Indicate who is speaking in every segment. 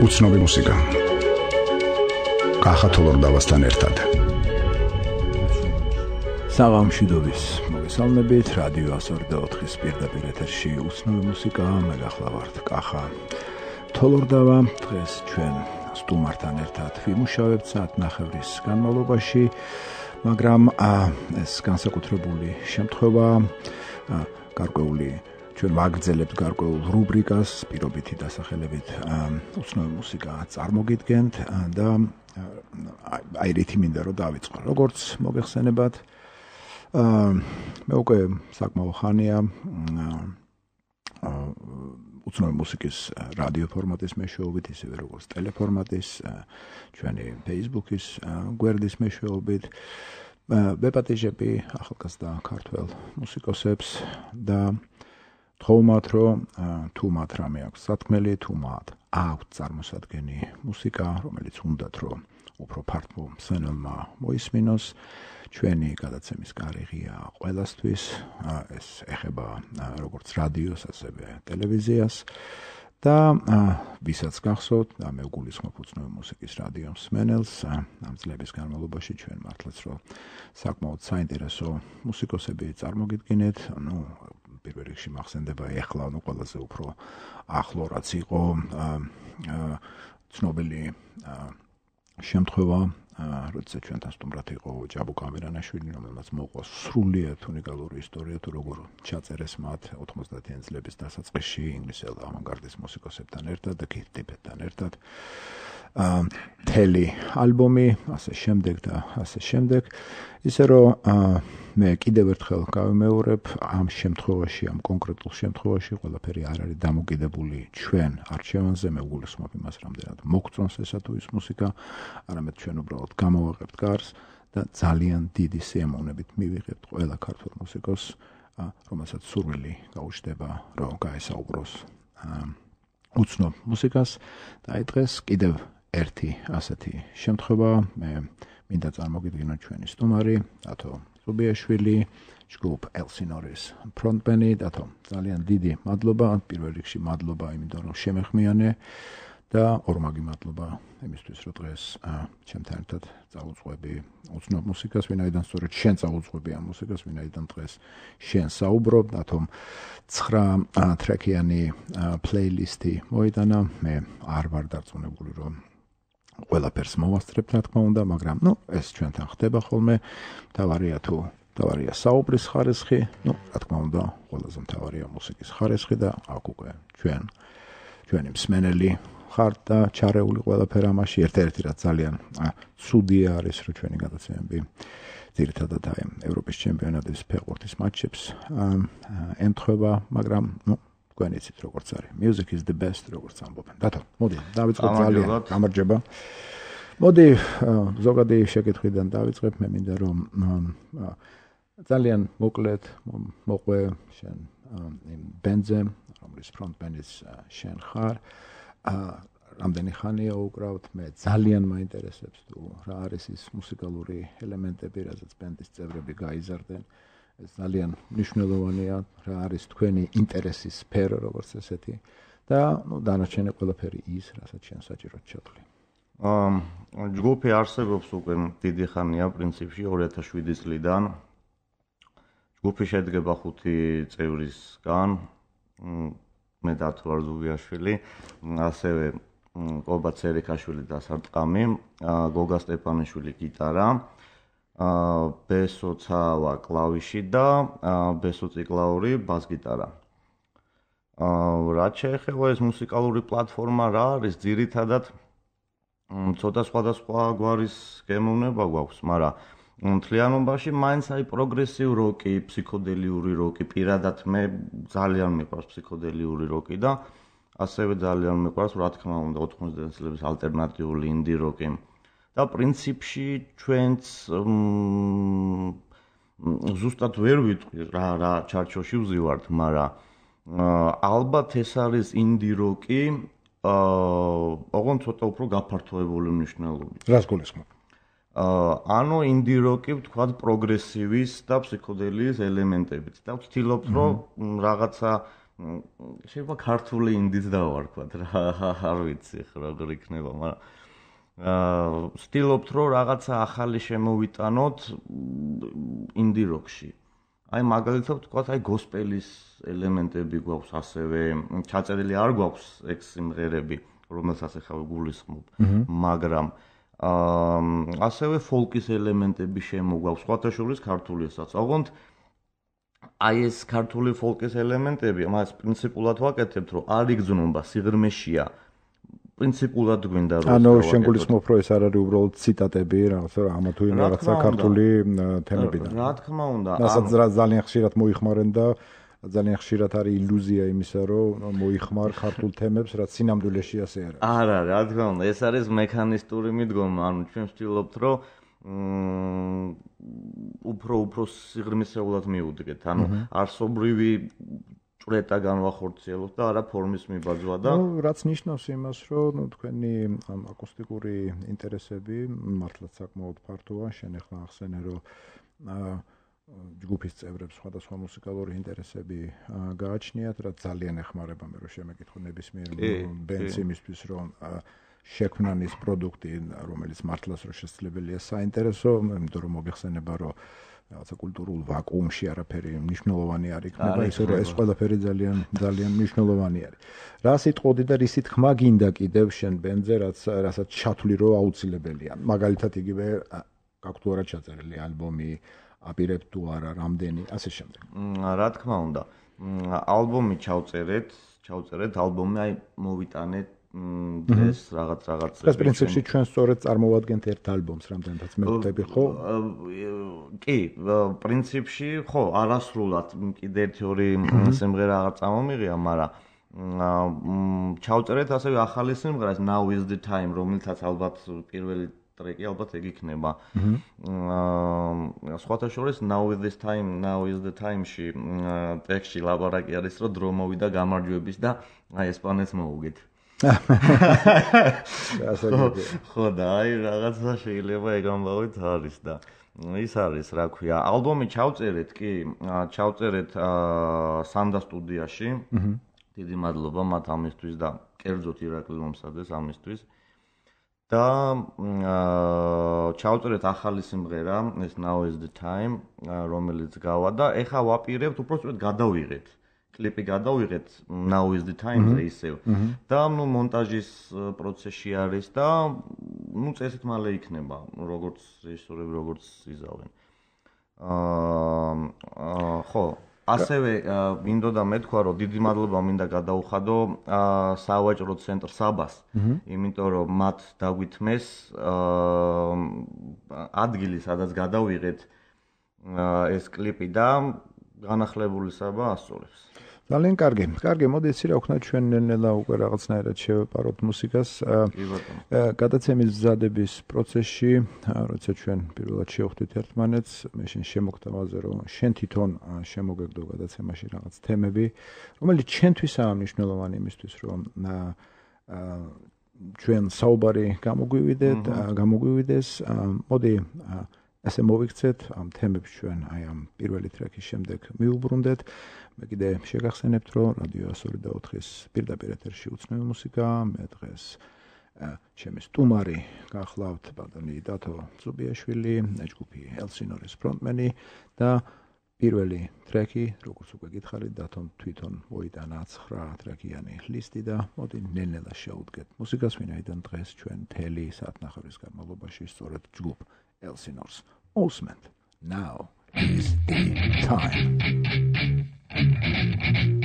Speaker 1: უცნობი მუსიკა. კახათოლორდავასთან ერთად.
Speaker 2: საღამშიდობის მოგესალმებით რადიო 104-ის პირდაპირ ეთერში უცნობი მუსიკა მე გახლავართ კახა თოლორდავა დღეს ჩვენ სტუმართან ერთად ვიმუშავებთ საათნახევრის განმავლობაში მაგრამ ეს განსაკუთრებული შემთხვევა გარკვეული ჩვენ ვაგრძელებთ გარკვეულ რუბრიკას პირობითი დასახელებით უცნობი მუსიკა წარმოგიდგენთ და აი რითი მინდა რომ დავიწყო. როგორც მოგეხსენებათ მე უკვე საკმაო ხანია უცნობი მუსიკის რადიო ფორმატის მეშვეობით ისევე როგორც ტელეფორმატის ჩვენი Facebook-ის გვერდის მეშვეობით. ვეპატიჟები ახალგაზრდა ქართველ მუსიკოსებს და თხოვმათ რომ თუ მათ რამე აქვს სათქმელი თუ მათ აქვს წარმოსადგენი მუსიკა რომელიც უნდათ რომ უფრო ფართო სცენელმა მოისმინოს ჩვენი გადაცემის კარიღია ყველასთვის. ეს ეხება როგორც რადიოს ასევე ტელევიზიას. და ვისაც გახსოვთ და მე გულისხმობ უცნობი მუსიკის რადიო მსმენელს ამ წლების განმავლობაში ჩვენ მართლაც რომ საკმაოდ საინტერესო მუსიკოსები წარმოგიდგინეთ. ну პირველ რიგში მახსენდება ეხლა ნუ ყველაზე უფრო ახლო რაც იყო ცნობილი შემთხვევა როცა ჩვენთან სტუმრად იყო ჯაბუ კამერანაშვილი რომელმაც მოყვა სრულიად უნიკალური ისტორია თუ როგორ ჩაწერეს მათ 90-იან წლების დასაწყისში ინგლისელ ავანგარდის მუსიკოსებთან ერთად და კით ტიპეთთან ერთად. აა თელი ალბომი ასე შემდეგ და ასე შემდეგ. ისე რომ მე კიდევ ერთხელ გავიმეორებ ამ შემთხვევაში ამ კონკრეტულ შემთხვევაში ყველაფერი არ არის დამოკიდებული ჩვენ არჩევანზე მე გულისხმობ იმას რამდენად მოგწონს ესა თუ ის მუსიკა არამედ ჩვენ უბრალოდ გამოვაყებთ გარს და ძალიან დიდი სიამოვნებით მივიღებთ ყველა ქართულ მუსიკოს რომელსაც სურვილი გაუჩნდება რომ გაესაუბროს უცნობ მუსიკას. და აი დღეს კიდევ ერთი ასეთი შემთხვევა. მე მინდა წარმოგიდგინო ჩვენი სტუმარი ათო ზუბიაშვილი ჯგუფ ელსინორის ფრონტმენი დათო ძალიან დიდი მადლობა პირველ რიგში მადლობა იმიტომ რომ შემეხმიანე და ორმაგი მადლობა იმისთვის რომ დღეს ჩემთან ერთად წაუძღვები უცნობ მუსიკას ვინაიდან სწორედ შენ წაუძღვები ამ მუსიკას ვინაიდან დღეს შენ საუბრობ. დათო 9 ტრეკიანი პლეილისტი მოიტანა. მე არ ვარ დარწმუნებული რომ ყველაფერს მოვასწრებ რა თქმა უნდა, მაგრამ ნუ ეს ჩვენთან ხდება ხოლმე. თავარია თუ თავარია საუბრის ხარისხი, ნუ რა თქმა უნდა, ყველაზე მთავარია მუსიკის ხარისხი და აქ უკვე ჩვენ ჩვენი მსმენელი ხართ და ჩარეული ყველაფერ ამაში ერთ-ერთი რაც ძალიან ცუდი არის რომ ჩვენი გადაცემები ძირითადად აი ევროპის ჩემპიონატის ფეხბურთის მატჩებს ემთხვევა, მაგრამ ნუ თქვენ იცით როგორც არის. Music is the best როგორც ამბობენ. დათო მოდი დავიწყოთ ძალიან გამარჯობა. მოდი ზოგადი შეკითხვიდან დავიწყებ. მე მინდა რომ ძალიან მოკლედ მოყვე შენ იმ ბენძე რომლის ფრონტმენის შენ ხარ. რამდენი ხანია უკრავთ? მე ძალიან მაინტერესებს თუ რა არის ის მუსიკალური ელემენტები რასაც ბენდის წევრები გაიზარდნენ ეს ძალიან მნიშვნელოვანია რა არის თქვენი ინტერესის სფერო როგორც ესეთი. და ნუ დანარჩენი ყველაფერი ის რასაც შენ საჭიროდ ჩათვლი
Speaker 3: აა ჯგუფი არსებობს უკვე დიდი ხანია პრინციპში 2007 წლიდან. ჯგუფი შედგება ხუთი წევრისგან. მე დათვარ ზუვიაშვილი ასევე ყობა ცერიქაშვილი და სარტყამი გოგა სტეპანიშვილი გიტარა. აა ბესოცავა კლავიში და ბესოციკლაური ბას-გიტარა. აა რა შეეხება ეს მუსიკალური პლატფორმა რა არის ძირითადად ცოტა სხვადასხვა გვარის გემოვნება გვაქვს, მაგრამ მთლიანობაში მაინც აი პროგრესიულ როკი, ფსიქოდელიური როკი, პირადად მე ძალიან მიყვარს ფსიქოდელიური როკი და ასევე ძალიან მიყვარს რა თქმა უნდა 90-იან წლების ალტერნატიული ინდი როკი. აა და პრინციპში ჩვენც ზუსტად ვერ ვიტყვი რა რა ჩარჩოში ვზივართ, მაგრამ ალბათ ეს არის ინდი როკი, აა ოღონ ცოტა უფრო გაფართოებული მნიშვნელობით.
Speaker 1: რას გულისხმობ?
Speaker 3: ანუ ინდი როკი ვთქვათ პროგრესივის და ფსიქოდელიის ელემენტებით და ვთქვით რომ რაღაცა შეიძლება ქართული ინდიც დავარქვათ რა არ ვიცი ხო როგორ იქნება მაგრამ აა ვთქვით რომ რაღაცა ახალი შემოვიტანოთ ინდი როკში აი მაგალითად ვთქვათ აი გოსპელის ელემენტები გვაქვს ასევე ჩაწერილი არ გვაქვს ეგ სიმღერები რომელსაც ახლა გულისხმობ მაგრამ აა აა ასევე ფოლკის ელემენტები შემოგვაქვს, სხვათა შორის ქართულისაც. ოღონდ აი ეს ქართული ფოლკის ელემენტები, მას პრინციპულად ვაკეთებთ, რომ არ იგზნობა სიღრმეშია. პრინციპულად გვინდა
Speaker 2: რომ ანუ შენ გულისხმობ, რომ ეს არ არის უბრალოდ ციტატები, რაღაცა ამა თუ იმ რაღაცა ქართული თემებიდან.
Speaker 3: რა თქმა უნდა.
Speaker 2: ასაც ძალიან ხშირად მოიხმარენ და ძალიან ხშირად არის ილუზია იმისა, რომ მოიხმარ ქართულ თემებს, რაც სინამდვილეში ასე არის.
Speaker 3: არა, რა თქმა უნდა, ეს არის მექანისტური მიდგომა, ანუ ჩვენ ვთვლობთ, რომ უფრო უფრო სიღრმისეულად მიუდგეთ, ანუ არსობრივი ჭრეტა განვახორციელოთ და არა ფორმის მიბაძვა და
Speaker 2: ნუ რაც ნიშნავს იმას, რომ ნუ თქვენი აკუსტიკური ინტერესები მართლაც საკმაოდ ფართოა, შენ ახლა ახსენე, რომ ჯგუფის წევრებს სხვადასხვა მუსიკალური ინტერესები გააჩნიათ, რაც ძალიან ეხმარება მე რომ შემეკითხო ნებისმიერ ბენდს იმისთვის, რომ შექმნან ის პროდუქტი, რომელიც მართლაც რო შესაძლებელია საინტერესო, იმიტომ რომ მოგეხსენება, რომ რაღაცა კულტურულ ვაკუუმში არაფერი მნიშვნელოვანი არ იქნება, ისე რომ ეს ყველაფერი ძალიან ძალიან მნიშვნელოვანი არის. რა სიტყოდი და რისი თქმა გინდა კიდევ შენ ბენდზე, რაც რასაც ჩათვლი რო აუცილებელია. მაგალითად იგივე აქტუარად ჩაწერილი ალბომი აპირებ თუ არა რამდენი ასე შემდეგ.
Speaker 3: რა თქმა უნდა. ალბომი ჩავწერეთ, ჩავწერეთ ალბომი, აი მოვიტანეთ ეს რაღაც რაღაც
Speaker 2: ეს პრინციპში ჩვენ სწორედ წარმოვადგენთ ერთ ალბომს რამდენადაც მე ვხვდები ხო?
Speaker 3: კი, პრინციპში ხო, არასრულად კიდე ერთი ორი სიმღერა აღარ წამომიღია, მაგრამ ჩავწერეთ ასევე ახალი სიმღერა Now is the time, რომელთაც ალბათ პირველი ტრეკი ალბათ ეგ იქნება. აა სხვათა შორის now with this time now is the time-ში ტექსტში ლაბარაკი არის რომ დრო მოვიდა გამარჯვების და აი ესპანეთს მოუგეთ. ხო და აი რაღაცა შეიძლება ეგ ამბავით არის და ის არის რა ქვია ალბომი ჩავწერეთ კი ჩავწერეთ სანდა სტუდიაში. დიდი მადლობა მათ ამისთვის და კერძოდ ირაკლი მომსადეს ამისთვის. და ჩავწერეთ ახალი სიმღერა, ეს Now is the time, რომელიც გავა და ეხა ვაპირებთ უბრალოდ გადავიღეთ. კლიპი გადავიღეთ Now is the time ისევ. და ნუ მონტაჟის პროცესში არის და ნუ წესით მალე იქნება, როგორც რეჟისორები როგორც იზავენ. აა ხო, ასევე მინდოდა მეთქვა რომ დიდი მადლობა მინდა გადაუხადო სავაჭრო ცენტრ საბას. იმიტომ რომ მათ დაგვითმეს ადგილი სადაც გადავიღეთ ეს კლიპი და განახლებული საბა ასწორებს
Speaker 2: ძალიან კარგი. კარგი, მოდი იცი რა ვქნა ჩვენ ნელა უკვე რაღაცნაირად შევეპაროთ მუსიკას. გადაცემის მზადების პროცესში, როცა ჩვენ პირველად შევხვდით ერთმანეთს, მე შენ შემოგთავაზე რომ შენ თვითონ შემოგეგდო გადაცემაში რაღაც თემები, რომელიც ჩვენთვისაა მნიშვნელოვანი იმისთვის, რომ ჩვენ საუბარი გამოგვივიდეთ, გამოგვივიდეს. მოდი ასე მოვიქცეთ ამ თემებს ჩვენ აი ამ პირველი ტრეკის შემდეგ მიუბრუნდეთ. მე კიდე შეგახსენებთ, რომ რადიო 104-ის პირდაპირ ეთერში უცნობი მუსიკა, მე დღეს ჩემი სტუმარი გახლავთ ბატონი დათო ზუბიაშვილი, ჯგუფი ელსინორის ფრონტმენი და პირველი ტრეკი, როგორც უკვე გითხარით, დათომ თვითონ მოიტანა 9 ტრეკიანი ლისტი და მოდი ნელ-ნელა შევუდგეთ მუსიკას, ვინაიდან დღეს ჩვენ თელი საათნახევრის განმავლობაში სწორედ ჯგუფ ელსინორს უსმენთ. Now is the time. thank you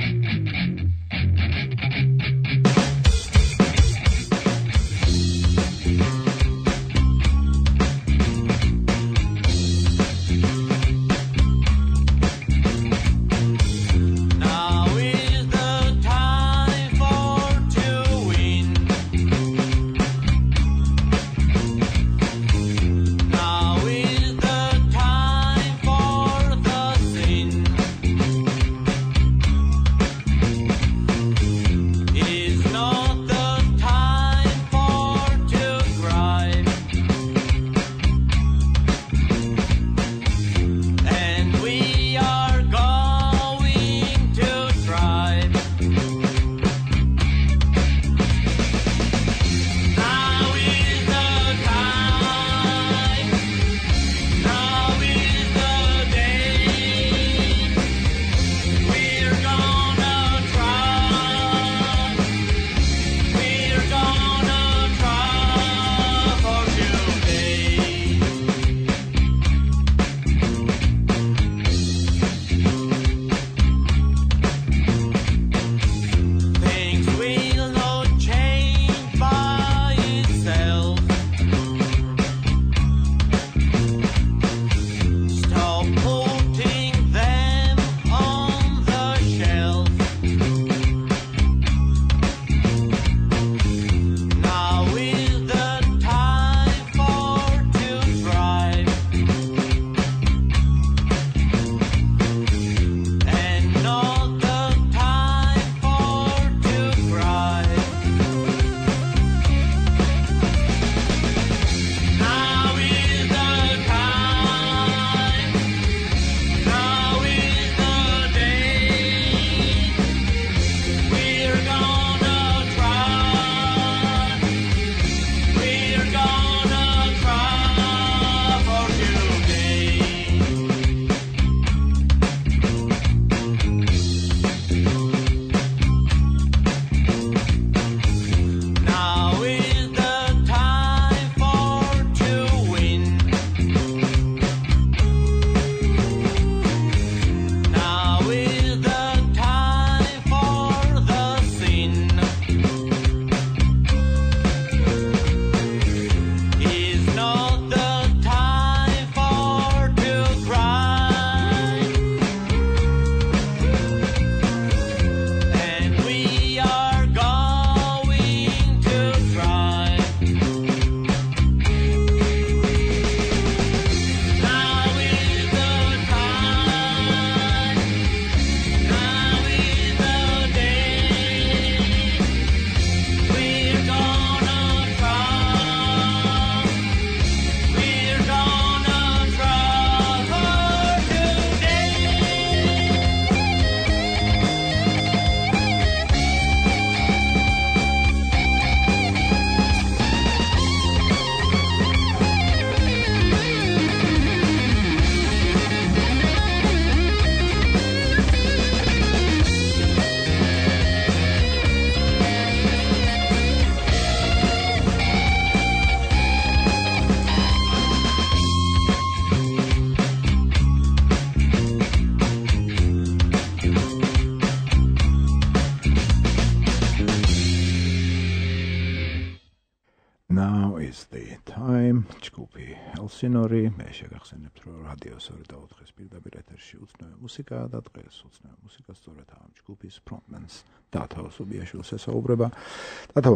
Speaker 2: Elsinore მე შეგახსენებთ რომ რადიო 2.4-ის პირდაპირ ეთერში უცნაური მუსიკა და დღეს უცნაური მუსიკა სწორედ ამ ჯგუფის frontmans დათო სუბიაშვილს ესაუბრება დათო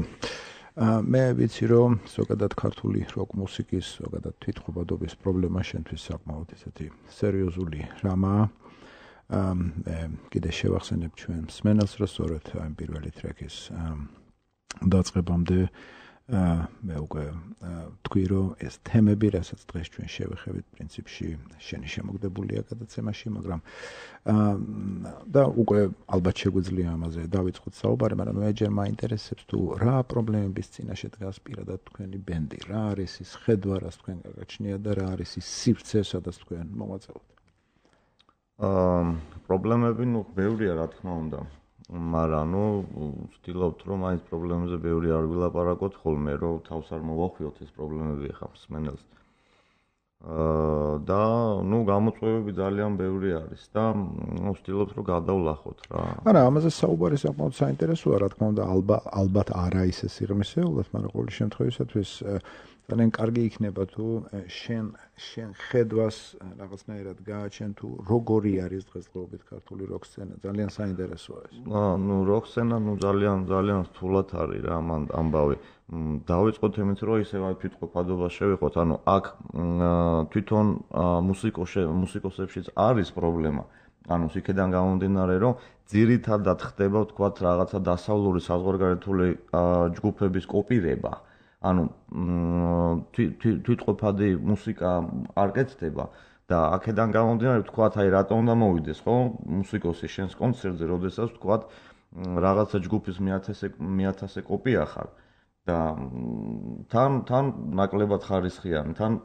Speaker 2: მე ვიცი რომ ზოგადად ქართული როკ მუსიკის ზოგადად თვითყობადობის პრობლემა შენთვის საკმაოდ ისეთი სერიოზული რამაა. ამ კიდე შევახსენებ ჩვენ სმენელს რომ სწორედ ამ პირველი ტრეკის დაწყებამდე მე უკვე თქვი რომ ეს თემები, რასაც დღეს ჩვენ შევეხებით, პრინციპში შენი შემოგდებულია გადაცემაში, მაგრამ და უკვე ალბათ შეგვიძლია ამაზე დავიწყოთ საუბარი, მაგრამ მე ჯერ მაინტერესებს თუ რა პრობლემების წინაშე დგას პირადად თქვენი ბენდი, რა არის ის ხედვა, რაც თქვენ გაგაჩნია და რა არის ის სივრცე, სადაც თქვენ მოვაწევთ.
Speaker 3: აა პრობლემები ნუ ბევრია, რა თქმა უნდა. მაგრამ ნუ ვთქვით რომ აი ეს პრობლემებზე ბევრი არ ვილაპარაკოთ ხოლმე რომ თავს არ მოვახვიოთ ეს პრობლემები ახლა მსმენელს. აა და ნუ გამოწვევები ძალიან ბევრი არის და ნუ ვთქვით რომ გადავლახოთ რა.
Speaker 2: არა ამაზე საუბარი საკმაოდ საინტერესოა რა თქმა უნდა ალბათ ალბათ არა ისე სიღრმისეულად მაგრამ ყოველ შემთხვევაში ძალიან კარგი იქნება თუ შენ შენ ხედვას რაღაცნაირად გააჩენ თუ როგორი არის დღესდღეობით ქართული როკ სცენა ძალიან საინტერესოა ეს.
Speaker 3: აა ნუ როკ სცენა ნუ ძალიან ძალიან რთულად არის რა ამან ამბავი. დავიწყოთ იმით რომ ისე ვარ თვითყოფადობა შევიყოთ ანუ აქ თვითონ მუსიკოსში მუსიკოსებშიც არის პრობლემა. ანუ იქედან გამომდინარე რომ ძირითადად ხდება თქვათ რაღაცა დასავლური საზღვარგარეთული ჯგუფების კოპირება. აა ანუ თვითყოფადი მუსიკა არ კეთდება და აქედან გამომდინარე ვთქვათ აი რატომ უნდა მოვიდეს ხო? მუსიკოსი შენს კონცერტზე როდესაც ვთქვათ რაღაცა ჯგუფის 1000-ე 1000-ე კოპია ხარ და თან თან ნაკლებად ხარისხიანი თან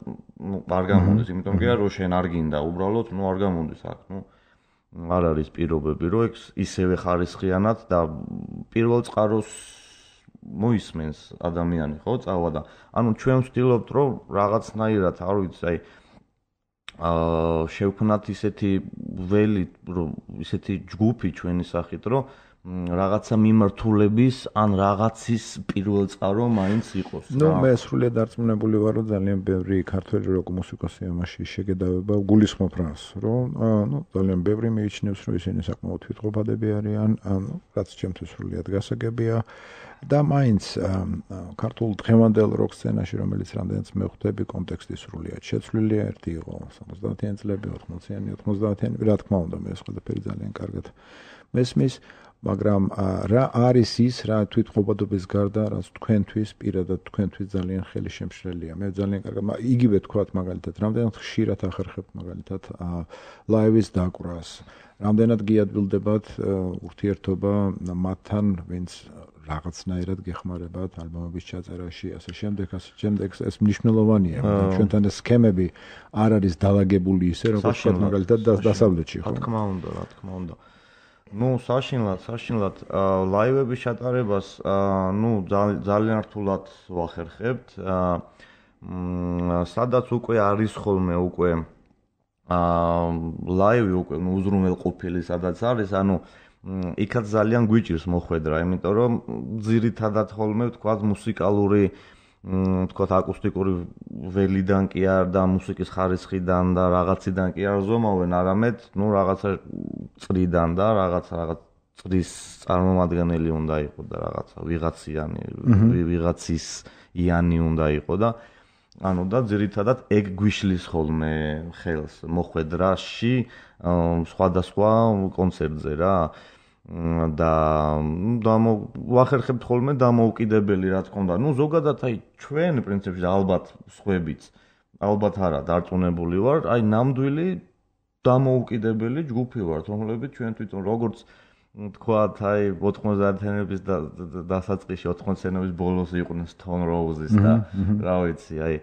Speaker 3: ნუ არ გამოდის იმიტომ კი არა რომ შენ არ გინდა უბრალოდ ნუ არ გამოდის აქ ნუ არ არის პირობები რომ ეს ისევე ხარისხიანად და პირველ წყაროს მოისმენს ადამიანი ხო წავა და ანუ ჩვენ ვცდილობთ რომ რაღაცნაირად არ ვიცი აი აა შევქნათ ისეთი ველი რომ ისეთი ჯგუფი ჩვენი სახით რომ რაღაცა მიმართულების ან რაღაცის პირველ წყარო მაინც იყოს
Speaker 2: ნუ მე სრულიად დარწმუნებული ვარ, რომ ძალიან ბევრი ქართველი როკ მუსიკოსი ამაში შეგედავება გულისხმობ რას, რომ ნუ ძალიან ბევრი მიიჩნევს, რომ ისინი საკმაოდ თვითყოფადები არიან, ანუ რაც ჩემთვის სრულიად გასაგებია და მაინც ქართულ დღევანდელ როკ სცენაში, რომელიც რამდენიც მე ხვდები, კონტექსტი სრულიად შეცვლილია, ერთი იყო 70-იანი წლები, 80-იანი, 90-იანი, რა თქმა უნდა, მე ეს ყველაფერი ძალიან კარგად მესმის. მაგრამ რა არის ის რა თვითყობადობის გარდა რაც თქვენთვის პირადად თქვენთვის ძალიან ხელი შემშრელია მე ძალიან კარგად იგივე თქვათ მაგალითად რამდენად ხშირად ახერხებთ მაგალითად ლაივის დაკვრას. რამდენად გიადვილდებათ ურთიერთობა მათთან ვინც რაღაცნაირად გეხმარებათ ალბომების ჩაწერაში. ასე შემდეგ ასე შემდეგ ეს მნიშვნელოვანია. ჩვენთან ეს სქემები არ არის დაალაგებული ისე როგორც მაგალითად დასავლეთში
Speaker 3: ხო. რა თქმა უნდა რა თქმა უნდა ну საშინლად საშინლად ლაივების ჩატარებას ну ძალიან რთულად ვახერხებთ სადაც უკვე არის ხოლმე უკვე ლაივი უკვე ну უზრუნველყოფილი სადაც არის ანუ იქაც ძალიან გვიჭირს მოხვედრა იმიტომ რომ ძირითადად ხოლმე თქვა მუსიკალური თქვათ აკუსტიკური ველიდან კი არ და მუსიკის ხარისხიდან და რაღაციდან კი არ ზომავენ, არამედ ნუ რაღაცა წრიდან და რაღაცა რაღაც წრის წარმომადგენელი უნდა იყოს და რაღაცა ვიღაციანი ვიღაცის იანი უნდა იყოს და ანუ და ძირითადად ეგ გვიშლის ხოლმე ხელს მოხვედრაში სხვადასხვა კონცერტზე რა. და და ვახერხებთ ხოლმე დამოუკიდებელი რა თქმა უნდა. ნუ ზოგადად აი ჩვენ პრინციპში ალბათ სხვებიც ალბათ არა დარწმუნებული ვარ, აი ნამდვილი დამოუკიდებელი ჯგუფი ვართ, რომლებიც ჩვენ თვითონ როგორც თქვათ აი 90-იანების დასაწყისში 80-იანების ბოლოს იყვნენ Stone Roses და რა ვიცი, აი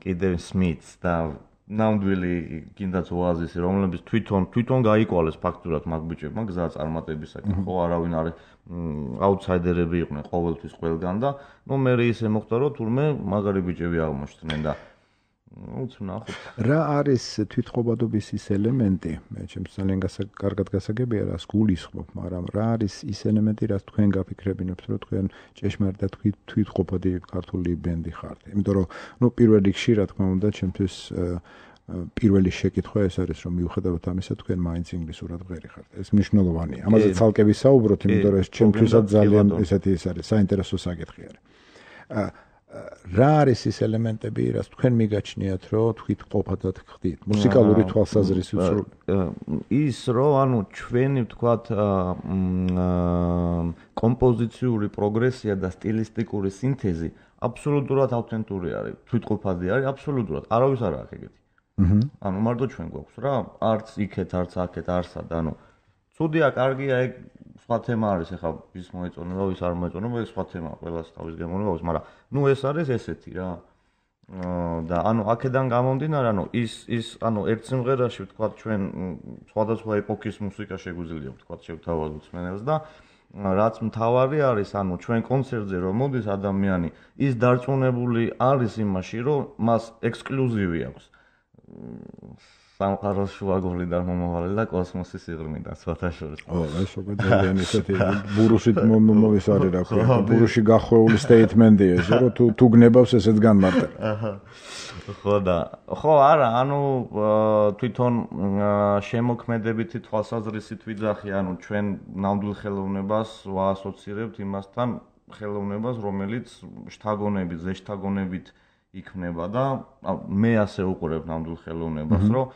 Speaker 3: კიდევ Smiths და ნამდვილი კიდაც ოაზისი რომლებიც თვითონ თვითონ გაიკვალეს ფაქტურად მაგ ბიჭებმა გზა წარმატებისაკენ. ხო არავინ არის აუთსაიდერები იყვნენ ყოველთვის ყველგან და ნუ მე ისე მოხდა რომ თურმე მაგარი ბიჭები აღმოჩნდნენ და უცნა ხო.
Speaker 2: რა არის თვითყובადობის ის ელემენტი? მე ჩემს ძალიან კარგად გასაგებია რას გულისხმობ, მაგრამ რა არის ის ელემენტი, რაც თქვენ გაფიქრებინებთ, რომ თქვენ ჭეშმარიტად თვითყובადი ქართული ბენდი ხართ? იმიტომ რომ ну პირველ რიგში რა თქმა უნდა ჩემთვის პირველი შეკითხვა ეს არის რომ მიუხედავად ამისა თქვენ მაინც ინგლისურად ღერი ხართ. ეს მნიშვნელოვანია. ამაზე ცალკე ვისაუბროთ, იმიტომ რომ ეს ჩემთვისაც ძალიან ესეთი ის არის, საინტერესო საკითხი არის. აა რა არის ის ელემენტები, რაც თქვენ მიგაჩნიათ, რომ თქვით ყოფადად ხდით? მუსიკალური თვალსაზრისით
Speaker 3: ის რო ანუ ჩვენი ვთქვათ კომპოზიციური პროგრესია და სტილისტიკური სინთეზი აბსოლუტურად ავთენტური არის. თქვით ყოფადი არის აბსოლუტურად. არავის არ აქვს ეგეთი. აჰა. ანუ მარტო ჩვენ გვაქვს რა, არც იქეთ, არც აქეთ, არსად, ანუ ცუდია, კარგია ეგ სხვა თემა არის ახლა ის მოეწონება, ის არ მოეწონება, ეს სხვა თემაა, ყველას თავის გემოვნება აქვს, მაგრამ ნუ ეს არის ესეთი რა. და ანუ აქედან გამომდინარე, ანუ ის ის ანუ ერთ სიმღერაში ვთქვა ჩვენ სხვადასხვა ეპოქის მუსიკა შეგვიძლია ვთქვა შევთავაზოთ მენელს და რაც მთავარი არის, ანუ ჩვენ კონცერტზე რომ მოდის ადამიანი, ის დარწმუნებული არის იმაში, რომ მას ექსკლუზივი აქვს. სამყაროს შუაგული და მომავალი და კოსმოსის სიღრმიდან სხვათაშორის.
Speaker 2: ო, ეს უკვე ძალიან ისეთი ბურუსით მომისარი რა ხო? ბურუში გახვეული სტეიტმენტია ეს, რომ თუ თუ გნებავს ესეც განმარტე. აჰა.
Speaker 3: ხო და ხო არა, ანუ თვითონ შემოქმედებითი თვალსაზრისით ვიძახი, ანუ ჩვენ ნამდვილ ხელოვნებას ვაასოცირებთ იმასთან ხელოვნებას, რომელიც შთაგონებით, ზეშთაგონებით იქნება და მე ასე უყურებ ნამდვილ ხელოვნებას, რომ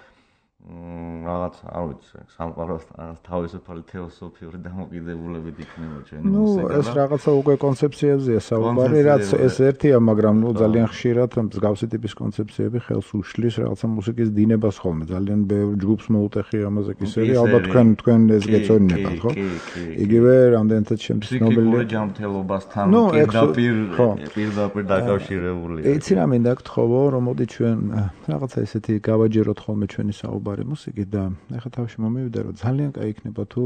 Speaker 3: რაღაც არ ვიცი სამყაროს თავისუფალი თეოსოფიური დამოკიდებულებით იქნება ჩვენი
Speaker 2: მუსიკა. ნუ ეს რაღაცა უკვე კონცეფციებზეა საუბარი, რაც ეს ერთია, მაგრამ ნუ ძალიან ხშირად მსგავსი ტიპის კონცეფციები ხელს უშლის რაღაცა მუსიკის დინებას ხოლმე. ძალიან ბევრ ჯგუფს მოუტეხი ამაზე კისერი, ალბათ თქვენ თქვენ ეს გეწონინებათ, ხო? იგივე რამდენადაც ჩემს
Speaker 3: ნობელი ჯამთელობასთან პირდაპირ პირდაპირ დაკავშირებული.
Speaker 2: ეცი რა მინდა გთხოვო, რომ მოდი ჩვენ რაღაცა ესეთი გავაჯეროთ ხოლმე ჩვენი საუბარი საუბარი მუსიკით და ეხლა თავში მომივიდა რომ ძალიან კაი იქნება თუ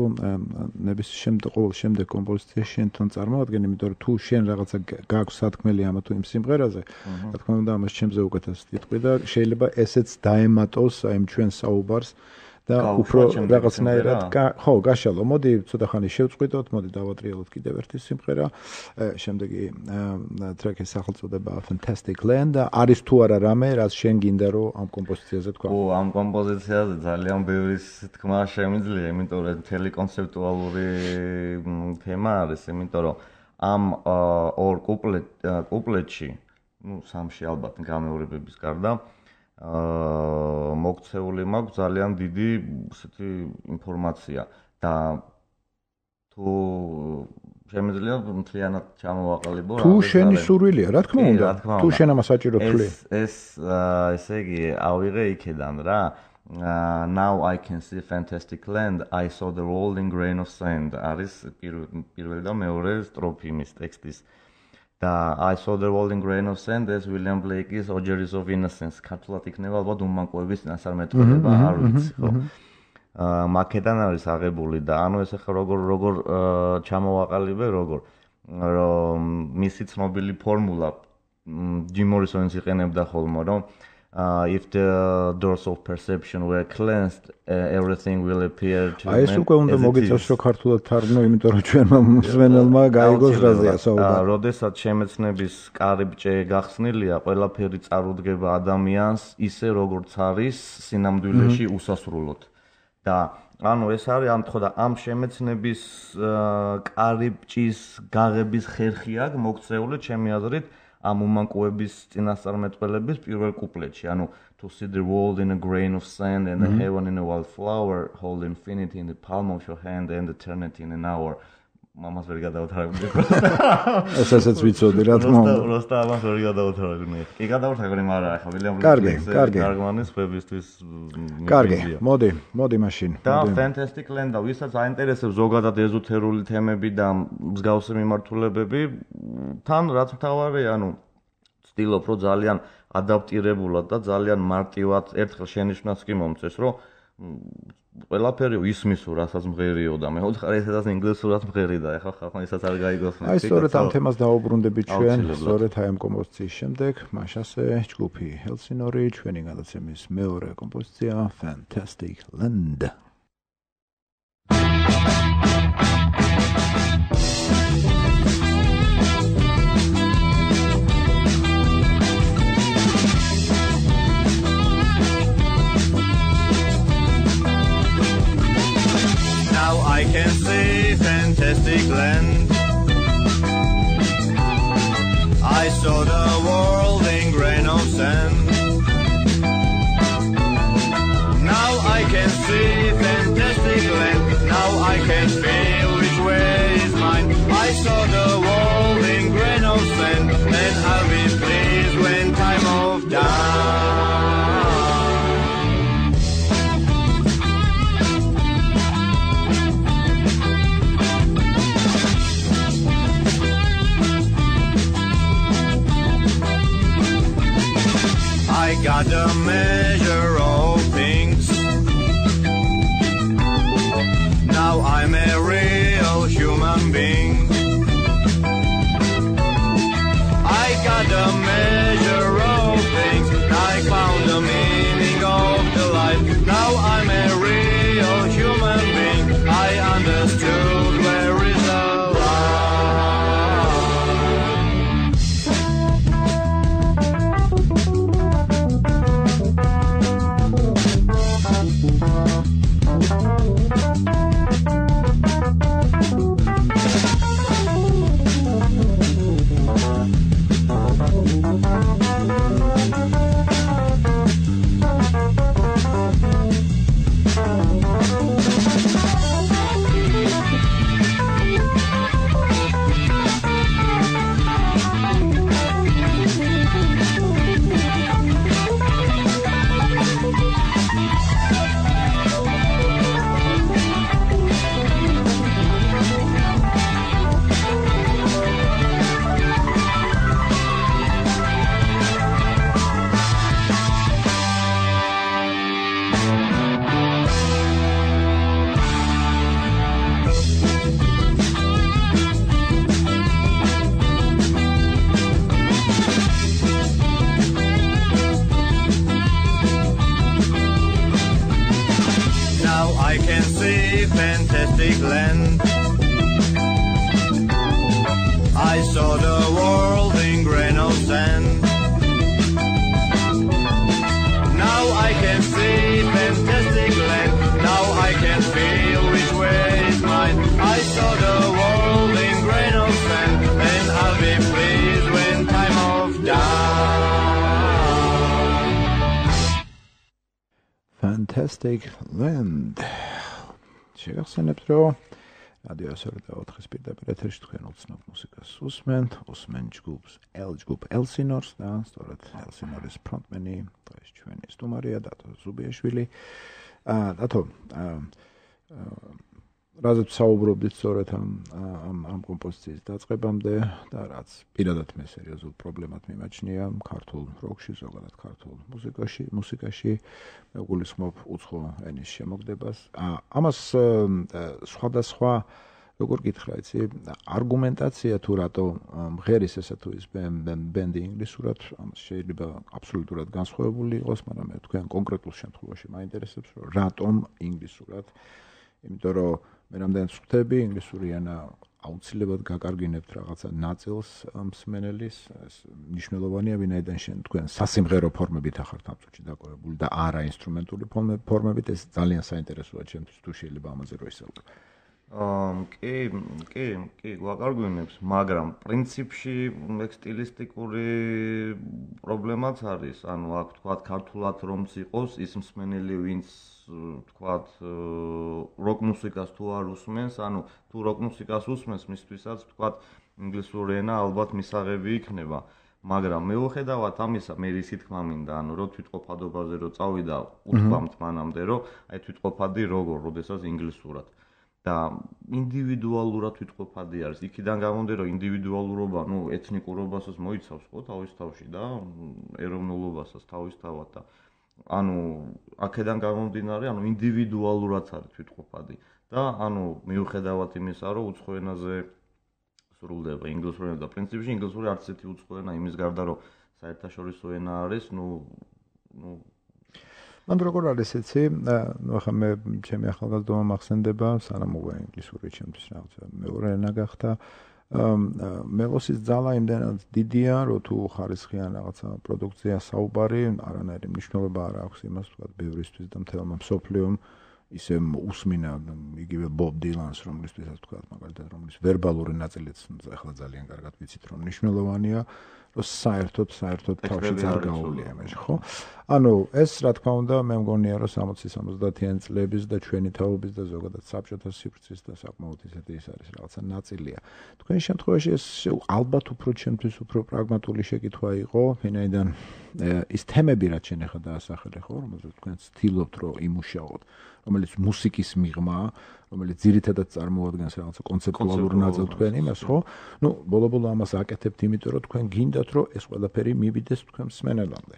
Speaker 2: ნების შემდეგ ყოველ შემდეგ კომპოზიცია შენ თან წარმოადგენ იმიტომ რომ თუ შენ რაღაცა გაქვს სათქმელი ამა თუ იმ სიმღერაზე რა თქმა უნდა ამას ჩემზე უკეთეს თითქოს და შეიძლება ესეც დაემატოს აი ჩვენ საუბარს და უფრო რაღაცნაირად ხო გაშალო. მოდი ცოტა ხანი შევწყვიტოთ მოდი დავატრიალოთ კიდევ ერთი სიმღერა. შემდეგი ტრეკის სახელწოდება Fantastic Land. და არის თუ არა რამე რაც შენ გინდა რომ ამ კომპოზიციაზე თქვა?
Speaker 3: ო ამ კომპოზიციაზე ძალიან ბევრი თქმა შემიძლია იმიტომ რომ მთელი კონცეპტუალური თემა არის იმიტომ რომ ამ ორ კუპლეტ კუპლეტში ну სამში ალბათ გამეორებების გარდა აა მოქცეული მაქვს ძალიან დიდი ესეთი ინფორმაცია. და თუ შემიძლია მთლიანად ჩამოვაყალიბო
Speaker 2: თუ შენი სურვილია რა თქმა უნდა. თუ შენ ამას საჭირო თვლი.
Speaker 3: ეს ეს ესე იგი ავიღე იქედან რა. now i can see fantastic land i saw the rolling grain of sand არის პირველი და მეორე სტროფი იმის ტექსტის და I saw the rolling grain of sand as William Blake-ის Ogeries of Innocence. ქართულად იქნება ალბათ უმანკოების ნასარმეტყველება არ ვიცი ხო. აა მაკედან არის აღებული და ანუ ეს ახლა როგორ როგორ ჩამოვაყალიბე როგორ? რომ მისი ცნობილი ფორმულა ჯიმ მორისონის იყენებდა ხოლმე რომ uh if the doors of perception were cleansed uh, everything will appear to
Speaker 2: აი ეს უკვე უნდა მოგიწევს რომ ქართულად თარგმნო იმიტომ რომ ჩვენმა მსმენელმა გაიგოს რაზეა საუბარი.
Speaker 3: აა როდესაც შემეცნების კარიბჭე გახსნილია, ყველაფერი წარუდგება ადამიანს ისე როგორც არის სინამდვილეში უსასრულოდ. და ანუ ეს არის ამ თქო და ამ შემეცნების კარიბჭის გაღების ხერხი აქვს მოქცეული ჩემი აზრით ამ უმანკოების წინასწარმეტყველების პირველ კუპლეტში, ანუ to see the world in a grain of sand and the heaven in a wildflower, hold infinity in the palm of your hand and eternity in an hour. მამას ვერ გადავთარაგმნე.
Speaker 2: ეს ესეც ვიცოდი რა თქმა უნდა.
Speaker 3: პროსტა ამას ვერ გადავთარაგმნე. კი გადავთარაგმნე, მაგრამ ახლა ვილიამ
Speaker 2: კარგი, კარგი.
Speaker 3: თარგმანის ვებისთვის.
Speaker 2: კარგი, მოდი, მოდი მაშინ.
Speaker 3: და Fantastic Land-და ვისაც აინტერესებს ზოგადად ეზოთერული თემები და მსგავსი მიმართულებები, თან რაც მთავარი, ანუ ვცდილობ, რომ ძალიან ადაპტირებულად და ძალიან მარტივად ერთხელ შენიშვნას კი მომწეს, რომ ყველაფერი ისმის რასაც მღერიო და მე ვთქარ ესეც ინგლისურად მღერი და ეხლა ხალხმა ისაც არ გაიგოს
Speaker 2: მე. აი სწორედ ამ თემას დაუბრუნდებით ჩვენ, სწორედ აი ამ კომპოზიციის შემდეგ, მაშ ასე ჯგუფი Helsinori ჩვენი გადაცემის მეორე კომპოზიცია Fantastic Land.
Speaker 1: I fantastic land. I saw the world in grain of sand. Now I can see fantastic land. Now I can feel which way is mine. I saw the Fantastic Land.
Speaker 2: შეგახსენებთ, რომ რადიო 4.4-ის პირდაპირ ეთერში თქვენ უცნობ მუსიკას უსმენთ, უსმენ ჯგუფს L ჯგუფ Elsinors და სწორედ Elsinors ფრონტმენი დღეს ჩვენი სტუმარია დათო ზუბიაშვილი. აა დათო, აა რაზეც საუბრობდით სწორედ ამ ამ ამ კომპოზიციის დაწყებამდე და რაც პირადად მე სერიოზულ პრობლემად მიმაჩნია ქართულ როკში, ზოგადად ქართულ მუსიკაში, მუსიკაში მე გულისხმობ უცხო ენის შემოგდებას. აა ამას სხვადასხვა როგორ გითხრა, იცი, არგუმენტაცია თუ რატო მღერის ესა თუ ის ბენდი ინგლისურად, ამას შეიძლება აბსოლუტურად განსხვავებული იყოს, მაგრამ მე თქვენ კონკრეტულ შემთხვევაში მაინტერესებს, რომ რატომ ინგლისურად იმიტომ რომ მე რამდენიც ხვდები ინგლისური ენა აუცილებლად გაკარგინებთ რაღაცა ნაწილს მსმენელის. ეს ნიშნულოვანია ვინაიდან შენ თქვენ სასიმღერო ფორმებით ახართ ამ წუთში დაკავებული და არა ინსტრუმენტული ფორმებით. ეს ძალიან საინტერესოა ჩემთვის თუ შეიძლება ამაზე რო ისაუბრო
Speaker 3: აა კი, კი, კი, გვაკარგვინებს, მაგრამ პრინციპში ეგ სტილისტიკური პრობლემაც არის. ანუ აქ თქვა ქართულად რომც იყოს ის მსმენელი, ვინც თქვა როკ მუსიკას თუ არ უსმენს, ანუ თუ როკ მუსიკას უსმენს, მისთვისაც თქვა ინგლისური ენა ალბათ მისაღები იქნება. მაგრამ მეუხედავად ამისა, მე ისი თქმა მინდა, ანუ რო თვითყოფადობაზე რო წავიდა, უთქვამთ მანამდე, რომ აი თვითყოფადი როგორ, როდესაც ინგლისურად. და ინდივიდუალურად თვითყოფადი არის. იქიდან გამომდინარე, რომ ინდივიდუალურობა, ну, ეთნიკურობასაც მოიცავს ხო თავის თავში და ეროვნულობასაც თავის თავად და ანუ აქედან გამომდინარე, ანუ ინდივიდუალურად არის თვითყოფადი და ანუ მიუხედავად იმისა, რომ უცხო ენაზე სრულდება ინგლისური ენა და პრინციპში ინგლისური არც ერთი უცხო ენა იმის გარდა რომ საერთაშორისო ენა არის, ну, ну
Speaker 2: მან როგორ არის ეცი, ну ახლა მე ჩემი ახალგაზრდობა მახსენდება, სანამ უკვე ინგლისური ჩემთვის რაღაცა მეორე ენა გახდა. მელოსის ძალა იმდენად დიდია, რომ თუ ხარისხიან რაღაცა პროდუქცია საუბარი, არანაირი მნიშვნელობა არ აქვს იმას, თქვა, ბევრისთვის და მთელმა მსოფლიომ ისე უსმინა იგივე ბობ დილანს, რომლისთვისაც თქვა, მაგალითად, რომლის ვერბალური ნაწილიც ახლა ძალიან კარგად ვიცით, რომ მნიშვნელოვანია. რომ საერთოდ საერთოდ თავში არ გაუვლია იმაში, ხო? ანუ ეს რა თქმა უნდა, მე მგონია რომ 60-70-იან წლების და ჩვენი თაობის და ზოგადად საბჭოთა სივრცის და საკმაოდ ისეთი ის არის რაღაცა ნაწილია. თქვენ შემთხვევაში ეს ალბათ უფრო ჩემთვის უფრო პრაგმატული შეკითხვა იყო, ვინაიდან ის თემები რაც შენ ახლა დაასახელე, ხო, რომელზეც თქვენ ცდილობთ რომ იმუშაოთ, რომელიც მუსიკის მიღმაა, რომელიც ძირითადად წარმოადგენს რაღაცა კონცეპტუალურ ნაწილს თქვენ იმას, ხო? ნუ ბოლო-ბოლო ამას აკეთებთ, იმიტომ რომ თქვენ გინდათ, რომ ეს ყველაფერი მივიდეს თქვენ მსმენელამდე.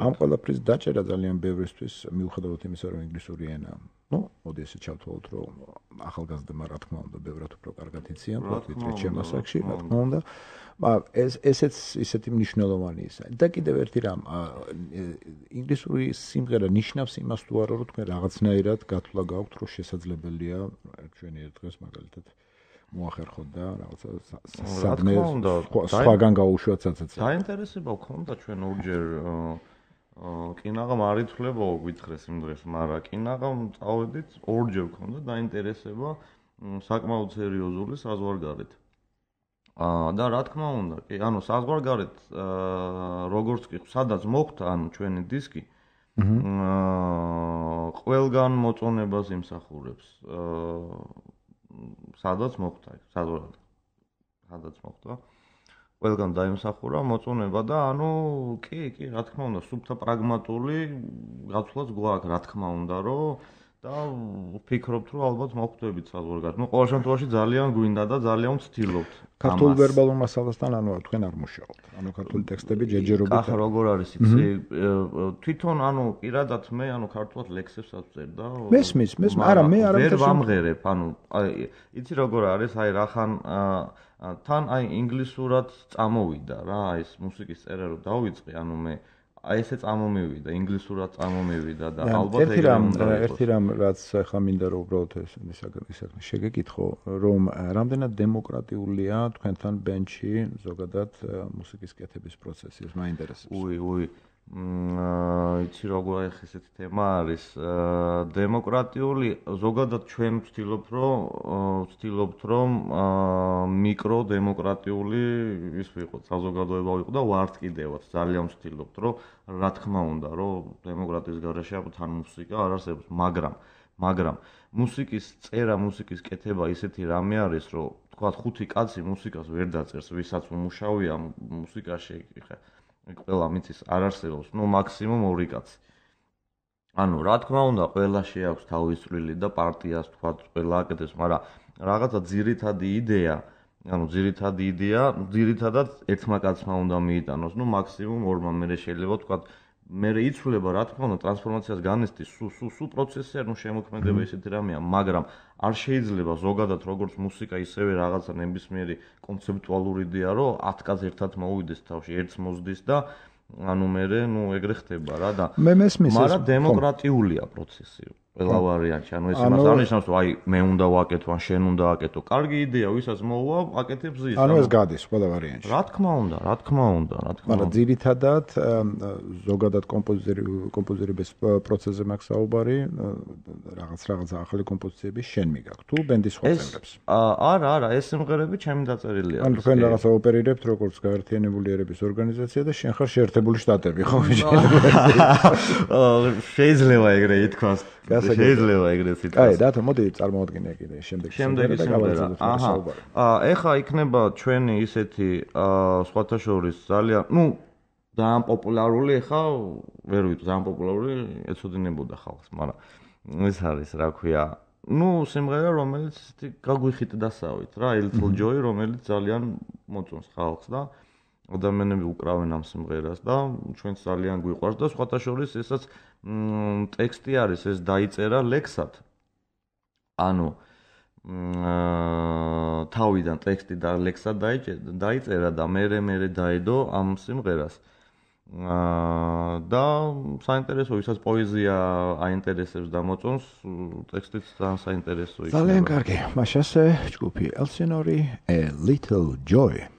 Speaker 2: ამ ყველაფრის დაჭერა ძალიან ბევრისთვის მიუხედავად იმისა, რომ ინგლისური ენა, ნუ, მოდი ესე ჩავთვალოთ, რომ ახალგაზრდებმა რა თქმა უნდა, ბევრად უფრო კარგად იციან, ვიდრე ჩემ ასაკში, რა თქმა უნდა. ეს ესეც ისეთი მნიშვნელოვანი ისაა. და კიდევ ერთი რამ, ინგლისური სიმღერა ნიშნავს იმას თუ არა, რომ თქვენ რაღაცნაირად გათვლა გაქვთ, რომ შესაძლებელია ჩვენი ერთ დღეს მაგალითად მოახერხოთ და რაღაცა სადმე სხვაგან გაუშვათ საცაცე.
Speaker 3: დაინტერესება გქონდა ჩვენ ორჯერ კინაღამ არ ითვლება გვითხრეს იმ დღეს, მაგრამ კინაღამ წავედით ორჯერ გქონდა დაინტერესება საკმაოდ სერიოზული საზღვარგარეთ. აა და რა თქმა უნდა, კი, ანუ საზღვარგარეთ აა როგორც კი სადაც მოხდა ანუ ჩვენი დისკი აა ყველგან მოწონებას იმსახურებს. აა სადაც მოხდა, საზღვარგარეთ. სადაც მოხდა. ყველგან დაიმსახურა მოწონება და ანუ კი, კი, რა თქმა უნდა, სუფთა პრაგმატული გაცვლაც გვაქვს, რა თქმა უნდა, რომ და ვფიქრობთ, რომ ალბათ მოხვდებით საზღვარგარეთ. ნუ ყოველ შემთხვევაში ძალიან გვინდა და ძალიან ვცდილობთ.
Speaker 2: ქართულ ვერბალურ მასალასთან ანუ თქვენ არ მუშაობთ. ანუ ქართული ტექსტები ჯერჯერობით.
Speaker 3: ახლა როგორ არის იცი? თვითონ ანუ პირადად მე ანუ ქართულად ლექსებს აწერ და
Speaker 2: მესმის, მესმის, არა მე არ
Speaker 3: ვერ ვამღერებ, ანუ იცი როგორ არის? აი რახან თან აი ინგლისურად წამოვიდა რა, ეს მუსიკის წერა რომ დავიწყე, ანუ მე აი ესე წამომივიდა, ინგლისურად წამომივიდა და
Speaker 2: ალბათ ერთი რამ ერთი რამ რაც ახლა მინდა რომ უბრალოდ ეს ისაკ შეგეკითხო, რომ რამდენად დემოკრატიულია თქვენთან ბენჩი ზოგადად მუსიკის კეთების პროცესი, ეს მაინტერესებს.
Speaker 3: უი, უი. მმ იცი როგორ აი ესეთი თემა არის. დემოკრატიული ზოგადად ჩვენ ვცდილობთ რომ ვცდილობთ რომ მიკრო დემოკრატიული ის ვიყოთ საზოგადოება ვიყოთ და ვართ კიდევაც. ძალიან ვცდილობთ რომ რა თქმა უნდა რომ დემოკრატიის გარეშე თან მუსიკა არ არსებობს მაგრამ მაგრამ მუსიკის წერა მუსიკის კეთება ისეთი რამე არის რომ თქვა ხუთი კაცი მუსიკას ვერ დაწერს ვისაც უმუშავია მუსიკაში ხა ყველა მიწის არ არსებობს, ну მაქსიმუმ ორი კაცი. ანუ რა თქმა უნდა, ყველა შეაქვს თავის წვლილი და პარტიას თქვა ყველა აკეთებს, მაგრამ რაღაცა ძირითადი იდეა, ანუ ძირითადი იდეა, ძირითადად ერთმა კაცმა უნდა მიიტანოს, ну მაქსიმუმ ორმა მე შეიძლება თქვა მე იცვლება რა თქმა უნდა ტრანსფორმაციას განესტის სუ სუ სუ პროცესი ანუ შემოქმედება ისეთი რამეა მაგრამ არ შეიძლება ზოგადად როგორც მუსიკა ისევე რაღაცა ნებისმიერი კონცეპტუალური იდეა რომ 10 კაც ერთად მოუვიდეს თავში ერთს მოზდის და ანუ მე ნუ ეგრე ხდება რა და
Speaker 2: მე მესმის ეს
Speaker 3: მაგრამ დემოკრატიულია პროცესი ყველა ვარიანტი. ანუ ეს იმას არნიშნავს, რომ აი მე უნდა ვაკეთო, ან შენ უნდა აკეთო. კარგი იდეა, ვისაც მოვა, აკეთებს ის.
Speaker 2: ანუ ეს გადის ყველა ვარიანტში.
Speaker 3: რა თქმა უნდა, რა თქმა უნდა, რა თქმა უნდა.
Speaker 2: მაგრამ ძირითადად ზოგადად კომპოზიტორი კომპოზიტორების პროცესზე მაქვს საუბარი, რაღაც რაღაც ახალი კომპოზიციები შენ მიგაქვს თუ ბენდის სხვა წევრებს.
Speaker 3: არა, არა, ეს სიმღერები ჩემი დაწერილია.
Speaker 2: ანუ თქვენ რაღაც ოპერირებთ როგორც გაერთიანებული ერების ორგანიზაცია და შენ ხარ შეერთებული შტატები, ხო?
Speaker 3: შეიძლება ეგრე ითქვას. შეიძლება ეგრეთ ითქვას.
Speaker 2: აი, დათა მოდი წარმოვადგინე კიდე შემდეგ
Speaker 3: შემდეგი სიმღერა. აჰა. აა, ეხა იქნება ჩვენი ისეთი აა სხვათა შორის ძალიან, ну, ძალიან პოპულარული ეხა ვერ ვიცი, ძალიან პოპულარული ეცოდინებოდა ხალხს, მაგრამ ეს არის, რა ქვია, ну, სიმღერა, რომელიც ისეთი გაგვიხით დასავით რა, Little Joy, რომელიც ძალიან მოწონს ხალხს და ადამიანები უკრავენ ამ სიმღერას და ჩვენც ძალიან გვიყვარს და სხვათა შორის ესაც ტექსტი არის ეს დაიწერა ლექსად. ანუ აა თავიდან ტექსტი და ლექსად დაიწერა და მე მე დაედო ამ სიმღერას. აა და საინტერესო ისაც პოეზია აინტერესებს და მოწონს ტექსტიც ძალიან საინტერესო იქნება.
Speaker 1: ძალიან კარგი. მაშასე ჯგუფი Elsinore a little joy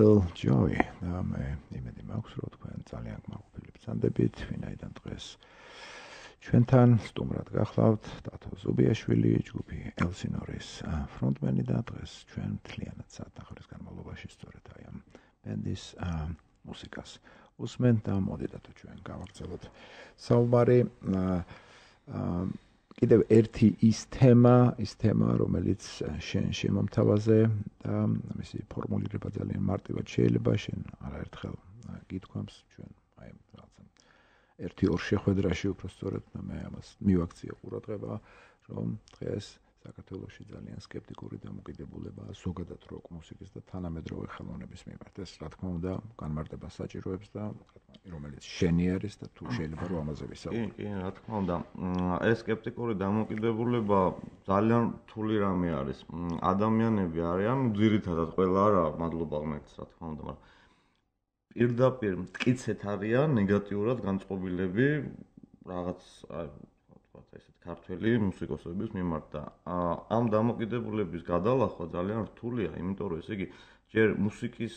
Speaker 2: little joy.
Speaker 1: და მე იმედი მაქვს, რომ თქვენ ძალიან გმაყოფილებ წანდებით, ვინაიდან დღეს ჩვენთან სტუმრად გახლავთ დათო ზუბიაშვილი, ჯგუფი Elsinore-ის ფრონტმენი და დღეს ჩვენ მთლიანად საათახრის განმავლობაში სწორედ აი ამ ბენდის მუსიკას უსმენთ და მოდი დათო ჩვენ გავაგრძელოთ საუბარი აა კიდევ ერთი ის თემა, ის თემა, რომელიც შენ შემომთავაზე და მისი ფორმულირება ძალიან მარტივად შეიძლება შენ არაერთხელ გითქვამს ჩვენ აი რაღაცა ერთი ორ შეხვედრაში უფრო სწორედ მე ამას მივაქციე ყურადღება რომ დღეს
Speaker 2: საქართველოში ძალიან скеპტიკური დამოკიდებულებაა ზოგადად როკ მუსიკის და თანამედროვე ხელოვნების მიმართ. ეს რა თქმა უნდა განმარტება საჭიროებს და რომელიც შენი არის და თუ შეიძლება რომ ამაზე ვისაუბრო.
Speaker 3: კი, კი, რა თქმა უნდა, ეს скеპტიკური დამოკიდებულება ძალიან რთული რამე არის. ადამიანები არიან, ძირითადად ყველა არა, მადლობა ღმერთს, რა თქმა უნდა, მაგრამ პირდაპირ მткиცეთ არიან ნეგატიურად განწყობილები რაღაც აი ქართველი მუსიკოსების მიმართ და ამ დამოკიდებულების გადალახვა ძალიან რთულია, იმიტომ რომ ესე იგი ჯერ მუსიკის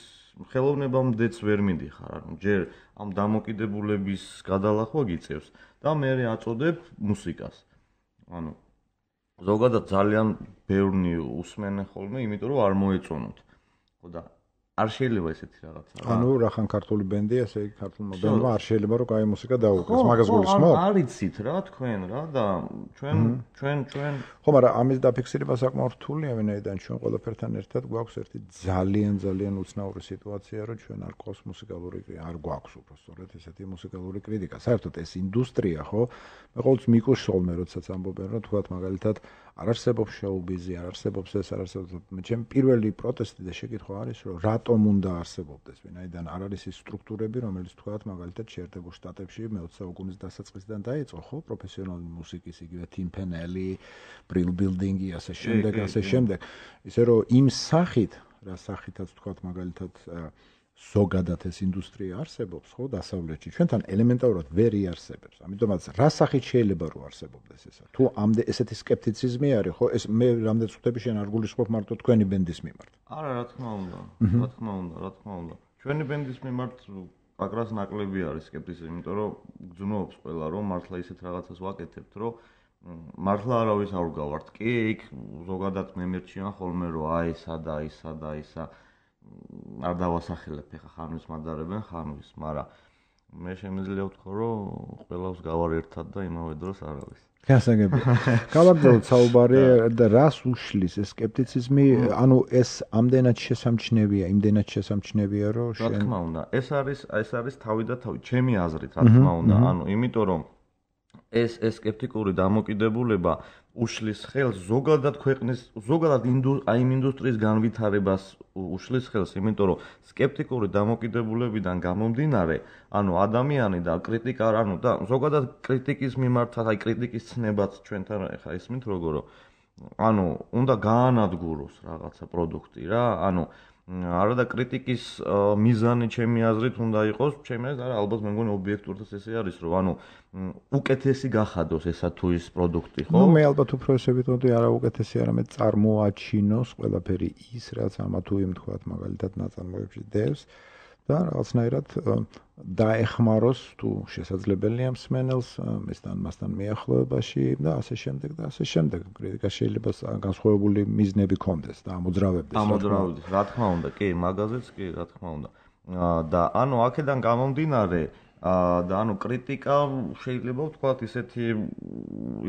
Speaker 3: ხელოვნებამდეც ვერ მიდიხარ, ანუ ჯერ ამ დამოკიდებულების გადალახვა გიწევს და მე აწოდებ მუსიკას. ანუ ზოგადად ძალიან ბევრი უსმენე ხოლმე, იმიტომ რომ არ მოეწონოთ. ხო და არ შეიძლება ესეთი რაღაცა
Speaker 2: რა. ანუ რახან ქართული ბენდი, ასე იგი ქართულმა ბენდმა არ შეიძლება რომ კაი მუსიკა დაუკრას, მაგას გულისხმობ?
Speaker 3: ხო, არიცით რა თქვენ რა და ჩვენ ჩვენ ჩვენ
Speaker 2: ხო, მაგრამ ამის დაფიქსირება საკმაოდ რთულია, ვინაიდან ჩვენ ყველაფერთან ერთად გვაქვს ერთი ძალიან ძალიან უცნაური სიტუაცია, რომ ჩვენ არ ყავს მუსიკალური არ გვაქვს უბრალოდ ესეთი მუსიკალური კრიტიკა. საერთოდ ეს ინდუსტრია, ხო? მე ყოველთვის მიკოს შოლმე, როდესაც ამბობენ, რომ თქვათ მაგალითად არ არსებობს შოუ-ბიზი, არ არსებობს ეს, არ არსებობს. ჩემი პირველი პროტესტი და შეკითხვა არის, რომ რატომ უნდა არსებობდეს, ვინაიდან არ არის ის სტრუქტურები, რომელიც თქვათ მაგალითად შეერთებულ შტატებში მე-20 საუკუნის დასაწყისიდან დაიწყო, ხო, პროფესიონალური მუსიკის იგივე Tim Penelli, Brill Building-ი, ასე შემდეგ, ასე შემდეგ. ისე რომ იმ სახით, რა სახითაც თქვათ მაგალითად ზოგადად ეს ინდუსტრია არსებობს, ხო, დასავლეთში. ჩვენთან ელემენტარულად ვერ იარსებებს. ამიტომაც რა სახით შეიძლება რომ არსებობდეს ესა? თუ ამდე ესეთი скеპტიციზმი არის, ხო, ეს მე რამდენს ხვდები შენ არ გულისხმობ მარტო თქვენი ბენდის მიმართ.
Speaker 3: არა, რა თქმა უნდა. რა თქმა უნდა, რა თქმა უნდა. ჩვენი ბენდის მიმართ აკრას ნაკლები არის скеპტიციზმი, იმიტომ რომ გძნობს ყველა რომ მართლა ისეთ რაღაცას ვაკეთებთ, რომ მართლა არავის არ გავართ. კი, იქ ზოგადად მე მერჩიან ხოლმე რომ აი სადა, აი სადა, აი სადა არ დავასახელებ ხა ხამის მადარებენ ხამის, მაგრამ მე შემიძლია ვთქო, რომ ყველავს გავარ ერთად და იმავე დროს არავის.
Speaker 2: გასაგები. გავაგზავნოთ საუბარი და რას უშლის ეს скеპტიციზმი, ანუ ეს ამდენად შესამჩნევია, იმდენად შესამჩნევია, რომ
Speaker 3: შენ რა თქმა უნდა, ეს არის ეს არის თავი და თავი, ჩემი აზრით, რა თქმა უნდა, ანუ იმიტომ რომ ეს ეს скеპტიკური დამოკიდებულება უშლის ხელს ზოგადად ქვეყნის ზოგადად აი იმ ინდუსტრიის განვითარებას უშლის ხელს, იმიტომ რომ скеპტიკური დამოკიდებულებიდან გამომდინარე, ანუ ადამიანი და კრიტიკა, ანუ და ზოგადად კრიტიკის მიმართაც, აი კრიტიკის ცნებაც ჩვენთან ახლა ისმით როგორო? ანუ უნდა გაანადგუროს რაღაცა პროდუქტი რა, ანუ არა და კრიტიკის მიზანი ჩემი აზრით უნდა იყოს, ჩემი აზრით არა, ალბათ მე მგონი ობიექტურთაც ესე არის, რომ ანუ უკეთესი გახადოს ესა თუ ის პროდუქტი, ხო?
Speaker 2: ნუ მე ალბათ უფრო ესე ვიტყოდი, არა უკეთესი, არამედ წარმოაჩინოს ყველაფერი ის, რაც ამა თუ იმ თქვათ მაგალითად ნაწარმოებში დევს. და რაღაცნაირად დაეხმაროს თუ შესაძლებელია მსმენელს მასთან მასთან მიახლოებაში და ასე შემდეგ და ასე შემდეგ. კრიტიკა შეიძლება განსხვავებული მიზნები კონდეს და ამოძრავებდეს.
Speaker 3: ამოძრავებდეს, რა თქმა უნდა, კი, მაგაზეც კი, რა თქმა უნდა. და ანუ აქედან გამომდინარე, და ანუ კრიტიკა შეიძლება ვთქვათ ისეთი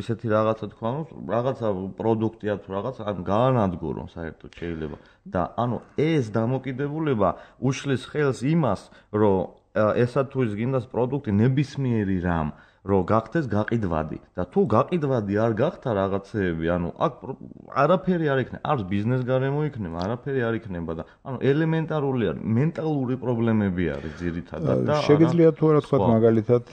Speaker 3: ისეთი რაღაცა თქვა, ну, რაღაცა პროდუქტია თუ რაღაც, ან გაანადგურონ საერთოდ შეიძლება. და ანუ ეს დამოკიდებულება უშლის ხელს იმას, რომ ესა თუ ის გინდას პროდუქტი ნებისმიერი რამ რომ გახდეს გაყიდვადი და თუ გაყიდვადი არ გახთა რაღაცეები, ანუ აქ არაფერი არ იქნება, არც ბიზნეს გარემო იქნება, არაფერი არ იქნება და ანუ ელემენტარული არის, მენტალური პრობლემები არის ძირითადად და
Speaker 2: შეგიძლია თუ არა თქვა მაგალითად,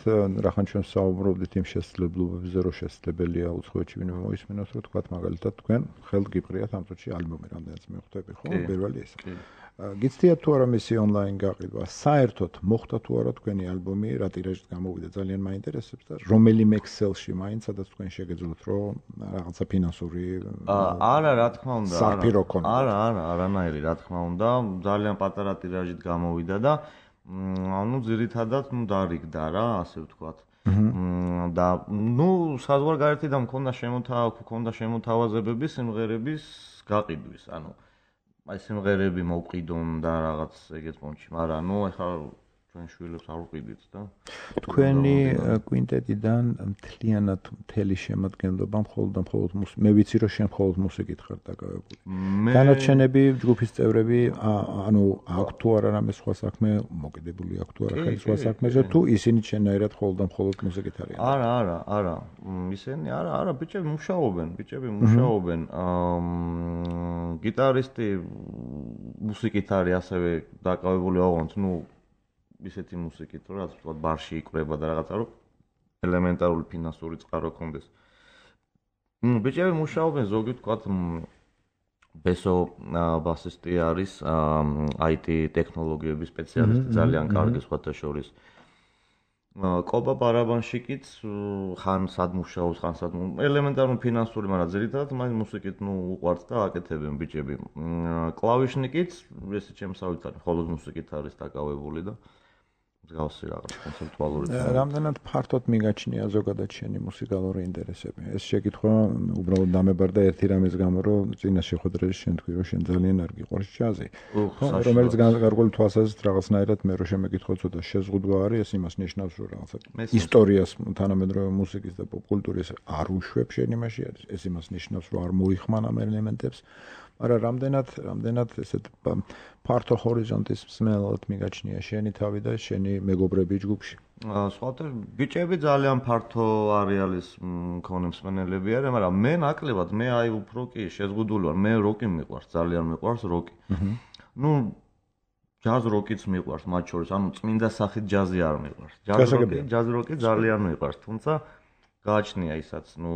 Speaker 2: რახან ჩვენ საუბრობდით იმ შესაძლებლობებზე, რომ შესაძლებელია უცხოეთში ვინმე მოისმინოს, რომ თქვა მაგალითად თქვენ ხელთ გიპყრიათ ამ წუთში ალბომი რამდენიც მე ხვდები, ხო? პირველი ეს. გიცდია თუ არა მისი ონლაინ გაყიდვა? საერთოდ მოხდა თუ არა თქვენი ალბომი რა ტირაჟით გამოვიდა? ძალიან მაინტერესებს და რომელიმე Excel-ში მაინც სადაც თქვენ შეგეძლოთ რომ რაღაცა ფინანსური
Speaker 3: არა, რა თქმა უნდა,
Speaker 2: არა.
Speaker 3: არა, არა, არანაირი, რა თქმა უნდა, ძალიან პატარა ტირაჟით გამოვიდა და ანუ ძირითადად ნუ დარიგდა რა, ასე ვთქვათ. და ნუ მქონდა შემოთავაზება, მქონდა შემოთავაზებები სიმღერების გაყიდვის, ანუ აი სიმღერები მოვყიდონ და რაღაც ეგეც მომჩი, მაგრამ ნუ ეხლა ჩვენ შვილებს არ ვყიდით და
Speaker 2: თქვენი კვინტეტიდან მთლიანად მთელი შემადგენლობა მხოლოდ და მხოლოდ მე ვიცი რომ შენ მხოლოდ მუსიკით ხარ დაკავებული. დანარჩენები ჯგუფის წევრები ანუ აქვთ თუ არა რამე სხვა საქმე, მოკიდებული აქვთ თუ არა ხელი სხვა საქმეზე თუ ისინი შენაერად მხოლოდ და მხოლოდ მუსიკით არიან?
Speaker 3: არა, არა, არა. ისინი არა, არა, ბიჭები მუშაობენ, ბიჭები მუშაობენ. აა გიტარისტი მუსიკით არის ასევე დაკავებული ოღონდ, ну ისეთი მუსიკით, რომ რაც ვთქვა, ბარში იკრება და რაღაცა რომ ელემენტარული ფინანსური წყარო კონდეს. ნუ ბიჭები მუშაობენ ზოგი ვთქვა ბესო ბასისტი არის IT ტექნოლოგიების სპეციალისტი ძალიან კარგი სხვათა შორის. კობა ბარაბანშიკიც ხან სად მუშაობს, ხან სად ელემენტარული ფინანსური, მაგრამ ძირითადად მაინც მუსიკით ნუ უყვართ და აკეთებენ ბიჭები. კლავიშნიკიც ესე ჩემსავით არის, ხოლოს მუსიკით არის დაკავებული და მსგავსი რაღაც კონცეპტუალური
Speaker 2: რამდენად ფართოდ მიგაჩნია ზოგადად შენი მუსიკალური ინტერესები? ეს შეკითხვა უბრალოდ დამებარდა ერთი რამის გამო, რომ წინა შეხვედრაში შენ თქვი, რომ შენ ძალიან არ გიყვარს ჯაზი. რომელიც განსაკუთრებული თვალსაზრისით რაღაცნაირად მე რო შემეკითხო ცოტა შეზღუდვა არის, ეს იმას ნიშნავს, რომ რაღაცა ისტორიას თანამედროვე მუსიკის და პოპკულტურის არ უშვებ შენ იმაში არის. ეს იმას ნიშნავს, რომ არ მოიხმან ამ ელემენტებს. მაგრამ რამდენად რამდენად ესეთ ფართო ჰორიზონტის მსმენელად მიგაჩნია შენი თავი და შენი მეგობრები ჯგუფში?
Speaker 3: სხვათა ბიჭები ძალიან ფართო არეალის მქონე მსმენელები არიან, მაგრამ მე ნაკლებად მე აი უფრო კი შეზღუდული ვარ, მე როკი მიყვარს, ძალიან მიყვარს როკი. ნუ ჯაზ როკიც მიყვარს მათ შორის, ანუ წმინდა სახით ჯაზი არ მიყვარს. ჯაზ როკი, ჯაზ როკი ძალიან მიყვარს, თუმცა გააჩნია ისაც, ნუ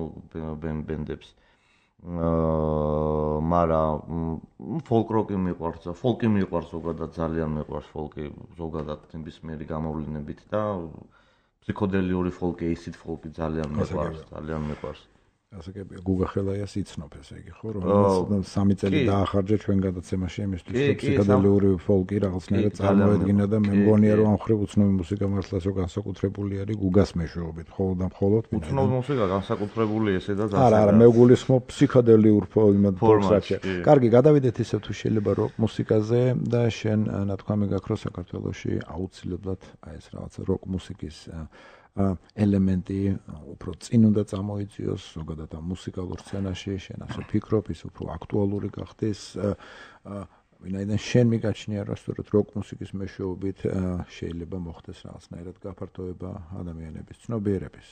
Speaker 3: ბენდებს. აა აა მარა ფოლკროკი მიყვარს, ფოლკი მიყვარს ზოგადად ძალიან მიყვარს ფოლკი ზოგადად ნებისმიერი გამოვლენებით და ფსიქოდელიური ფოლკი, ისიც ფოლკი ძალიან მიყვარს, ძალიან მიყვარს.
Speaker 2: ასე კი გუგა ხელაიას იცნობ ესე იგი ხო რომ სამი წელი დაახარჯა ჩვენ გადაცემაში იმისთვის რომ ფსიქოდელიური ფოლკი რაღაცნაირად წარმოედგინა და მე მგონია რომ ამ ხრებ უცნობი მუსიკა მართლაც რო განსაკუთრებული არის გუგას მეშვეობით მხოლოდ და მხოლოდ
Speaker 3: უცნობი მუსიკა განსაკუთრებული ესე და ძალიან
Speaker 2: არა არა მე გულისხმობ ფსიქოდელიური ფოლკსაჩე კარგი გადავიდეთ ისე თუ შეიძლება რომ მუსიკაზე და შენ ნათქვამი გაქვს რომ საქართველოში აუცილებლად აი ეს რაღაცა როკ მუსიკის ელემენტი უფრო წინ უნდა წამოიწიოს ზოგადად ამ მუსიკალურ სცენაში შენ ასე ფიქრობ ის უფრო აქტუალური გახდეს ვინაიდან შენ მიგაჩნია რა სწორად როკ მუსიკის მეშვეობით შეიძლება მოხდეს რაღაცნაირად გაფართოება ადამიანების ცნობიერების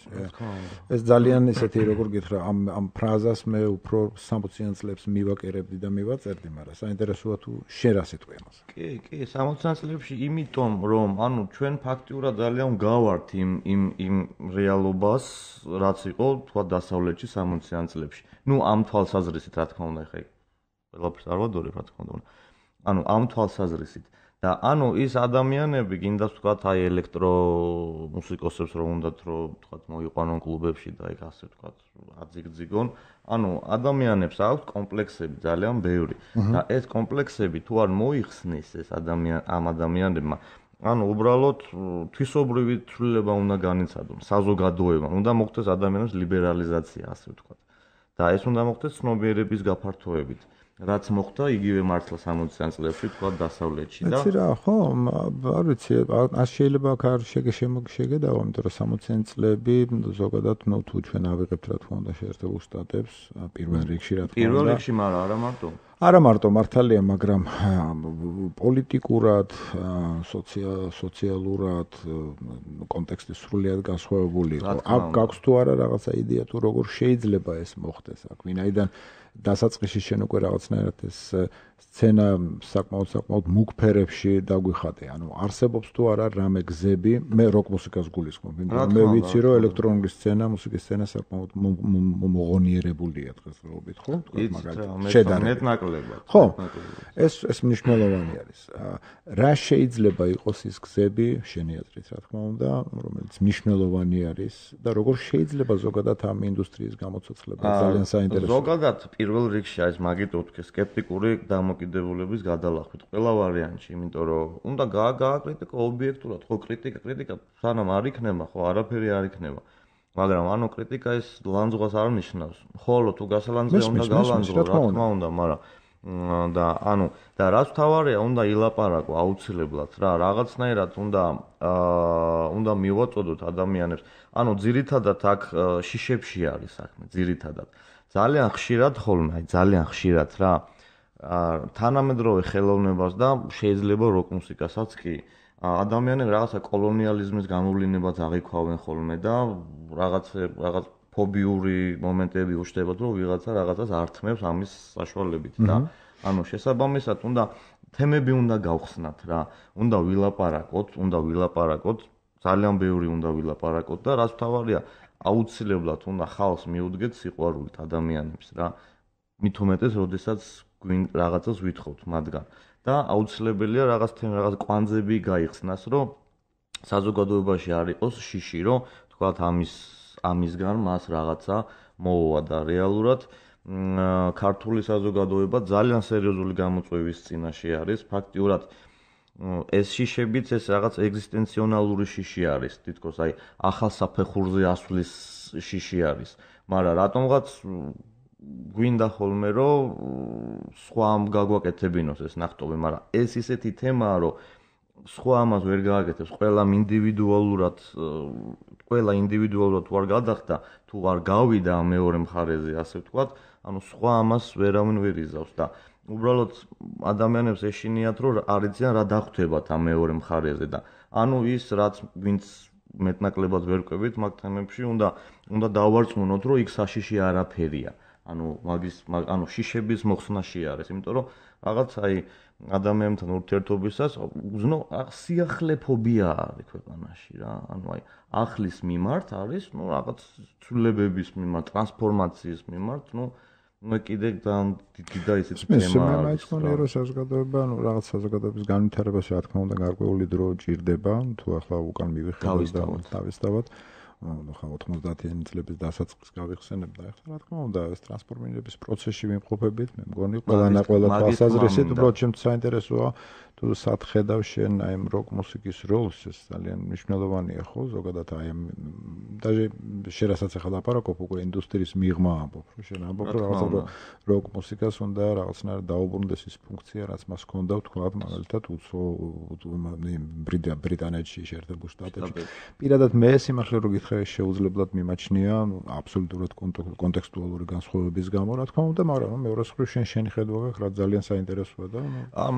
Speaker 2: ეს ძალიან ისეთი როგორ გითხრა ამ ამ ფრაზას მე უფრო 60-იან წლებს მივაკერებდი და მივაწერდი მაგრამ საინტერესოა თუ შენ რა სიტყვი ამას
Speaker 3: კი კი 60-იან წლებში იმიტომ რომ ანუ ჩვენ ფაქტიურად ძალიან გავართ იმ იმ იმ რეალობას რაც იყო თქვა დასავლეთში 60-იან წლებში. ну ამ თვალსაზრისით რა თქმა უნდა ხე ყველაფერს არ ვადორებ რა თქმა უნდა ანუ ამ თვალსაზრისით. და ანუ ის ადამიანები გინდა ვთქვათ აი ელექტრო მუსიკოსებს რომ უნდათ რომ ვთქვათ მოიყვანონ კლუბებში და ეგ ასე ვთქვათ აძიგძიგონ. ანუ ადამიანებს აქვს კომპლექსები ძალიან ბევრი. და ეს კომპლექსები თუ არ მოიხსნის ეს ადამიან ამ ადამიანებმა ანუ უბრალოდ თვისობრივი ცვლილება უნდა განიცადონ საზოგადოებამ უნდა მოხდეს ადამიანების ლიბერალიზაცია ასე ვთქვათ. და ეს უნდა მოხდეს ცნობიერების გაფართოებით რაც მოხდა იგივე მართლა 60-იან წლებში თქვა დასავლეთში
Speaker 2: და იცი რა ხო არ ვიცი არ შეიძლება აქ არ შეგედაო იმიტომ რომ 60-იან წლები ზოგადად ნუ თუ ჩვენ ავიღებთ რა თქმა უნდა შეერთებულ შტატებს პირველ რიგში რა თქმა უნდა.
Speaker 3: პირველ რიგში მაგრამ არა მარტო.
Speaker 2: არა მარტო მართალია მაგრამ პოლიტიკურად სოციალურად კონტექსტი სრულიად განსხვავებული იყო. აქ გაქვს თუ არა რაღაცა იდეა თუ როგორ შეიძლება ეს მოხდეს აქ ვინაიდან დასაწყისში შენ უკვე რაღაცნაირად ეს სცენა საკმაოდ საკმაოდ მუქფერებში დაგვიხატე. ანუ არსებობს თუ არა რამე გზები, მე როკ მუსიკას გულისხმობ, იმიტომ მე ვიცი რომ ელექტრონული სცენა, მუსიკის სცენა საკმაოდ მოღონიერებულია დღესდღეობით, ხო?
Speaker 3: თქვა მაგალითად. შედარებით ნაკლებად.
Speaker 2: ხო. ეს ეს მნიშვნელოვანი არის. რა შეიძლება იყოს ის გზები, შენი აზრით, რა თქმა უნდა, რომელიც მნიშვნელოვანი არის და როგორ შეიძლება ზოგადად ამ ინდუსტრიის გამოცოცხლება ძალიან საინტერესოა.
Speaker 3: ზოგადად პირველ რიგში არის მაგით უთქე სკეპტიკური დამოკიდებულების გადალახვით ყველა ვარიანტში, იმიტომ რომ უნდა გააკრიტიკო ობიექტურად, ხო კრიტიკა, კრიტიკა სანამ არ იქნება, ხო არაფერი არ იქნება. მაგრამ ანუ კრიტიკა ის ლანძღვას არ ნიშნავს. ხოლო თუ გასალანძღე უნდა გალანძღო, რა თქმა უნდა, მაგრამ და ანუ და რაც თავარია უნდა ილაპარაკო აუცილებლად რა რაღაცნაირად უნდა აა უნდა მივაწოდოთ ადამიანებს ანუ ძირითადად აქ შიშებში არის საქმე ძირითადად ძალიან ხშირად ხოლმე აი ძალიან ხშირად რა აა თანამედროვე ხელოვნებას და შეიძლება როკ მუსიკასაც კი ადამიანები რაღაცა კოლონიალიზმის გამოვლინებას აღიქვავენ ხოლმე და რაღაც რაღაც ფობიური მომენტები უჩნდებათ, რომ ვიღაცა რაღაცას ართმევს ამის საშუალებით და ანუ შესაბამისად უნდა თემები უნდა გავხსნათ რა. უნდა ვილაპარაკოთ, უნდა ვილაპარაკოთ, ძალიან ბევრი უნდა ვილაპარაკოთ და რაც თავარია, აუცილებლად უნდა ხალხს მიუდგეთ სიყვარულით ადამიანებს რა. მით უმეტეს, როდესაც გვინ რაღაცას ვითხოვთ მათგან. და აუცილებელია რაღაც თემ რაღაც კვანძები გაიხსნას, რომ საზოგადოებაში არ იყოს შიში, რომ თქვათ ამის ამისგან მას რაღაცა მოუვა და რეალურად ქართული საზოგადოება ძალიან სერიოზული გამოწვევის წინაშე არის. ფაქტიურად ეს შიშებიც ეს რაღაც ეგზისტენციონალური შიში არის, თითქოს აი ახალ საფეხურზე ასვლის შიში არის. მაგრამ რატომღაც გვინდა ხოლმე რომ სხვა გაგვაკეთებინოს ეს ნახტობი, მაგრამ ეს ისეთი თემაა, რომ სხვა ამას ვერ გააკეთებს, ყველა ინდივიდუალურად ყველა ინდივიდუალურად თუ არ გადახდა, თუ არ გავიდა მეორე მხარეზე, ასე ვთქვათ, ანუ სხვა ამას ვერავინ ვერ იზავს და უბრალოდ ადამიანებს ეშინიათ, რომ არიციან რა დახვდებათ ამ მეორე მხარეზე და ანუ ის რაც ვინც მეტნაკლებად ვერ ყვებით მაგ თემებში, უნდა უნდა დავარწმუნოთ, რომ იქ საშიში არაფერია. ანუ მაგის ანუ შიშების მოხსნაში არის, იმიტომ რომ რაღაც აი ადამიანთან ურთიერთობისას უზნო სიახლე ფობია არის ქვეყანაში რა. ანუ აი ახლის მიმართ არის, ну, რაღაც ცვლილებების მიმართ, ტრანსფორმაციის მიმართ, ну, მე კიდე ძალიან დიდი და ისეთი თემა არის.
Speaker 2: მე მაიწყონია რომ საზოგადოება, ну, რაღაც საზოგადოების განვითარებაში რა თქმა უნდა გარკვეული დრო ჭირდება, თუ ახლა უკან მივიხედავთ და დავისწავოთ. ხა 90-იანი წლების დასაწყისს გავიხსენებ და ახლა რა თქმა უნდა ეს ტრანსფორმირების პროცესში ვიმყოფებით მე მგონი ყველა და ყველა თვალსაზრისით უბრალოდ ჩემს საინტერესოა თუ სათხედავ შენ აი ამ როკ მუსიკის როლს ეს ძალიან მნიშვნელოვანია ხო ზოგადად აი ამ დაჟე შერასაც ახლა ლაპარაკობ უკვე ინდუსტრიის მიღმა ამბობ რომ შენ ამბობ რომ რაღაცა როკ მუსიკას უნდა რაღაცნაირად დაუბრუნდეს ის ფუნქცია რაც მას ჰქონდა თქვა მაგალითად უცხო ბრიტანეთში შეერთებულ შტატებში პირადად მე სიმართლე რო გითხრა შეუძლებლად მიმაჩნია აბსოლუტურად კონტექსტუალური განსხვავების გამო რა თქმა უნდა მაგრამ მეორე მხრივ შენ შენი ხედვა გაქვს რა ძალიან საინტერესოა და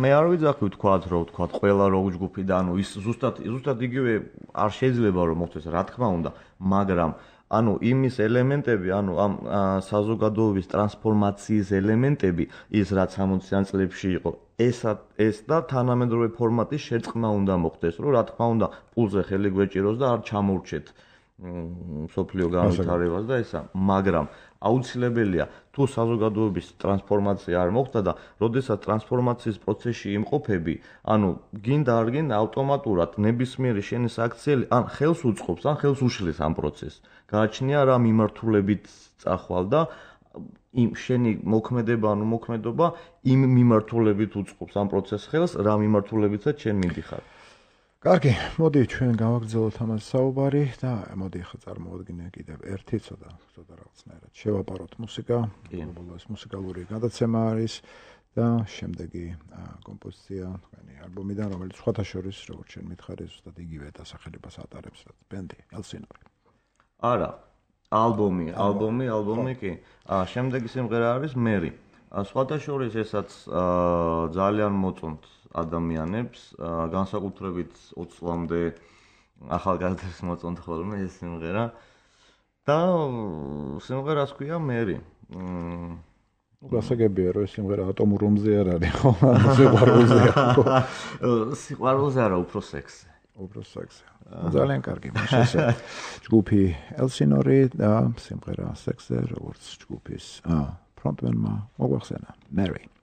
Speaker 3: მე არ ვიძახი თქვა ვთქვათ, რომ ვთქვათ, ყველა როკ ჯგუფი და ანუ ის ზუსტად ზუსტად იგივე არ შეიძლება რომ მოხდეს, რა თქმა უნდა, მაგრამ ანუ იმის ელემენტები, ანუ ამ საზოგადოების ტრანსფორმაციის ელემენტები, ის რაც 60-იან წლებში იყო, ესა ეს და თანამედროვე ფორმატის შეწყმა უნდა მოხდეს, რომ რა თქმა უნდა, პულზე ხელი გვეჭიროს და არ ჩამორჩეთ სოფლიო განვითარებას და ესა, მაგრამ აუცილებელია თუ საზოგადოების ტრანსფორმაცია არ მოხდა და როდესაც ტრანსფორმაციის პროცესში იმყოფები, ანუ გინდა არ გინდა ავტომატურად ნებისმიერი შენის აქციელი ან ხელს უწყობს, ან ხელს უშლის ამ პროცესს. გააჩნია რა მიმართულებით წახვალ და იმ შენი მოქმედება, ანუ მოქმედობა იმ მიმართულებით უწყობს ამ პროცესს ხელს, რა მიმართულებითაც შენ მიდიხარ.
Speaker 2: კარგი, მოდი ჩვენ გავაგრძელოთ ამას საუბარი და მოდი ახლა წარმოვადგინე კიდევ ერთი ცოტა, ცოტა რაღაცნაირად. შევაპაროთ მუსიკა, ბოლოს მუსიკალური გადაცემა არის და შემდეგი კომპოზიცია თქვენი ალბომიდან, რომელიც სხვათა შორის, როგორც ჩვენ მითხარით, ზუსტად იგივე დასახელებას ატარებს, რაც ბენდი Elsinore.
Speaker 3: არა, ალბომი, ალბომი, ალბომი კი. აა შემდეგი სიმღერა არის Mary. სხვათა შორის ესაც ძალიან მოწონთ ადამიანებს, განსაკუთრებით 20 წლამდე ახალგაზრდებს მოწონთ ხოლმე ეს სიმღერა. და სიმღერას ქვია მერი.
Speaker 2: გასაგებია რომ ეს სიმღერა ატომურ რომზე არ არის ხო? სიყვარულზე.
Speaker 3: სიყვარულზე არა, უფრო სექსზე.
Speaker 2: უფრო სექსზე. ძალიან კარგი, მაშინ ჯგუფი Elsinore და სიმღერა სექსზე, როგორც ჯგუფის ფრონტმენმა მოგვახსენა, Mary.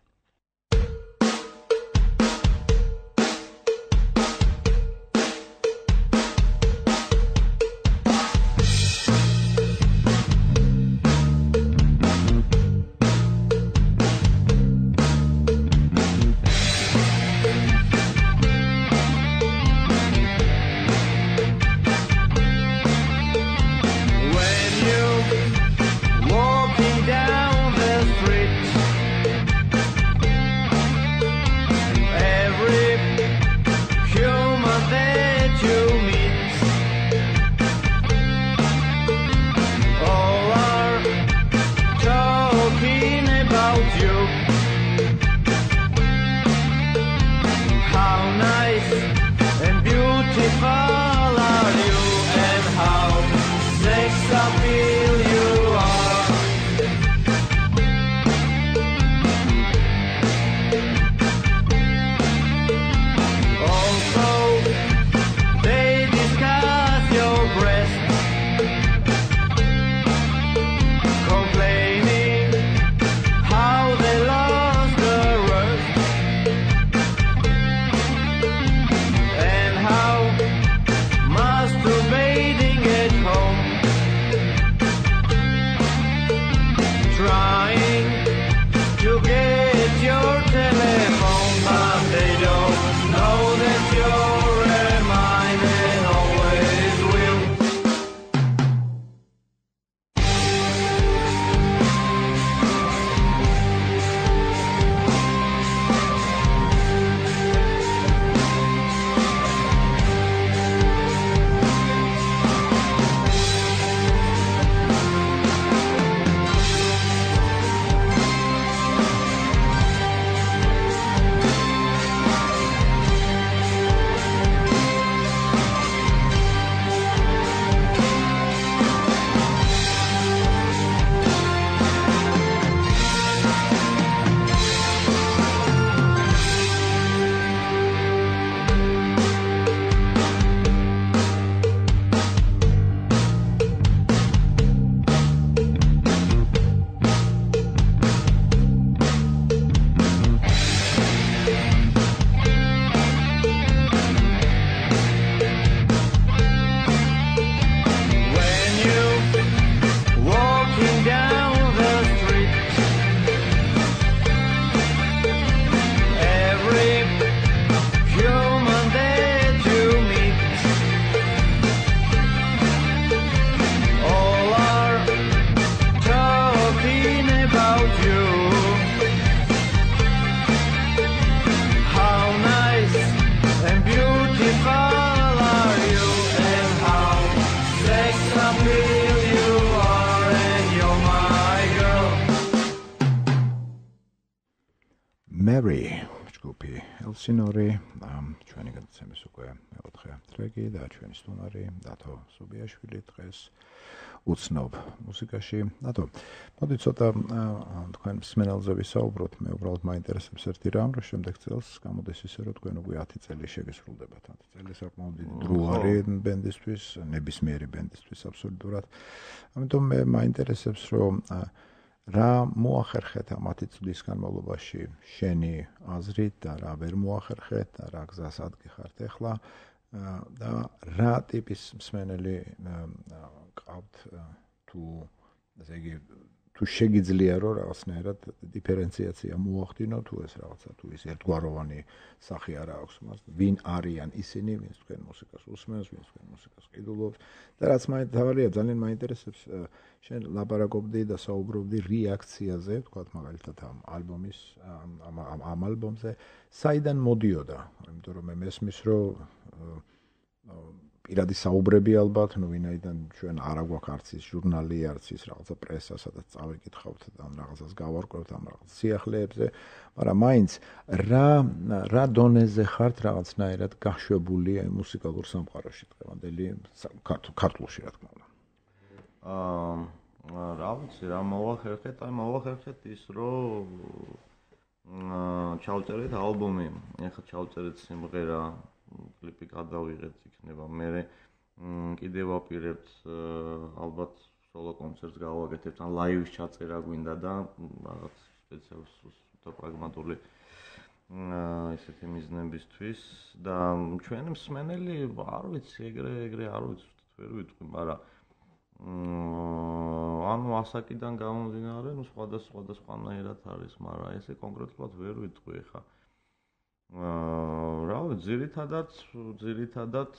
Speaker 2: Elsinore ჩვენი გადაცემის უკვე მეოთხე ტრეკი და ჩვენი სტუმარი დათო სუბიაშვილი დღეს უცნობ მუსიკაში. ნატო, მოდი ცოტა თქვენ სმენელზე ვისაუბროთ. მე უბრალოდ მაინტერესებს ერთი რამ, რომ შემდეგ წელს გამოდის ისე, რომ თქვენ უკვე 10 წელი შეგესრულდებათ. 10 წელი საკმაოდ დიდი დრო არის ბენდისთვის, ნებისმიერი ბენდისთვის აბსოლუტურად. ამიტომ მე მაინტერესებს, რომ რა მოახერხეთ ამ 10 წლის განმავლობაში? შენი აზრით და რა ვერ მოახერხეთ და რა გზას ადგიხართ? ახლა და რა ტიპის მსმენელი ყავთ თუ ესე იგი თუ შეგიძლია რომ რაღაცნაირად დიფერენციაცია მოახდინო თუ ეს რაღაცა თუ ის ერთგვაროვანი სახე არა აქვს მას ვინ არიან ისინი ვინც თქვენ მუსიკას უსმენს ვინც თქვენ მუსიკას ყიდულობს და რაც მაინც თავია ძალიან მაინტერესებს შენ ლაპარაკობდი და საუბრობდი რეაქციაზე თქვა მაგალითად ამ ალბომის ამ ამ ალბომზე. საიდან მოდიოდა? იმიტომ რომ მე მესმის რომ პირადი საუბრები ალბათ, ну ვინაიდან ჩვენ არ აგვაქვს არც ის ჟურნალი, არც ის რაღაცა პრესა, სადაც წავიკითხავთ და რაღაცას გავარკვევთ ამ რაღაც სიახლეებზე, მაგრამ მაინც რა რა დონეზე ხართ რაღაცნაირად გაშვებული აი მუსიკალურ სამყაროში დღევანდელი ქართულში რა თქმა უნდა.
Speaker 3: აა რა ვიცი, რა მოახერხეთ, აი მოახერხეთ ის, რომ აა ჩავწერეთ ალბომი, ეხლა ჩავწერეთ სიმღერა კლიპი გადავიღეთ იქნება მე კიდევ ვაპირებთ ალბათ სოლო კონცერტს გავაკეთებთ. ან ლაივის ჩაწერა გვინდა და რაღაც სპეციალურ და პრაგმატული ესეთი მიზნებისთვის. და ჩვენი მსმენელი არ ვიცი ეგრე ეგრე არ ვიცი ვერ ვიტყვი მაგრამ ანუ ასაკიდან გამომდინარე ნუ სხვადასხვა და სხვანაირად არის მაგრამ ესე კონკრეტულად ვერ ვიტყვი ხა აა რა ვიცი, ძირითადად ძირითადად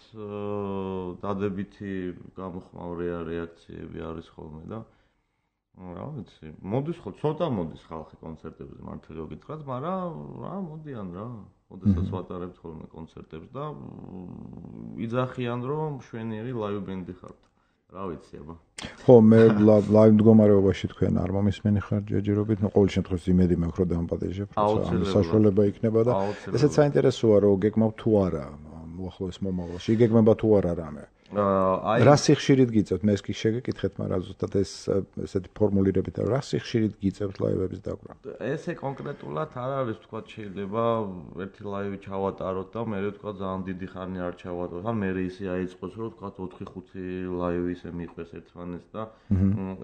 Speaker 3: დადებითი გამოხმაური რეაქციები არის ხოლმე და რა ვიცი, მოდის ხო ცოტა მოდის ხალხი კონცერტებზე მართლა გითხრათ, მაგრამ რა მოდიან რა, ოდესაც ვატარებთ ხოლმე კონცერტებს და იძახიან რომ შვენიერი ლაივ ბენდი ხართ. რა ვიცი აბა.
Speaker 2: ხო მე ლაივ მდგომარეობაში თქვენ არ მომისმენი ხარ ჯერჯერობით ნუ ყოველ შემთხვევაში იმედი მაქვს რომ დამპატეჟებ
Speaker 3: ამ
Speaker 2: საშუალება იქნება და ესეც საინტერესოა რომ გეკმავ თუ არა უახლოეს მომავალში. იგეგმება თუ არა რამე? აი რა სიხშირით გიწევთ? მე ეს კი შეგეკითხეთ მაგრამ ზუსტად ეს ესეთი ფორმულირებით რა სიხშირით გიწევთ ლაივების დაკვრა
Speaker 3: ესე კონკრეტულად არ არის თქვა შეიძლება ერთი ლაივი ჩავატაროთ და მე თქვა ძალიან დიდი ხანი არ ჩავატაროთ. ან მე ისე აიწყოს რომ თქვა 4-5 ლაივი ისე მიყვეს ერთმანეთს და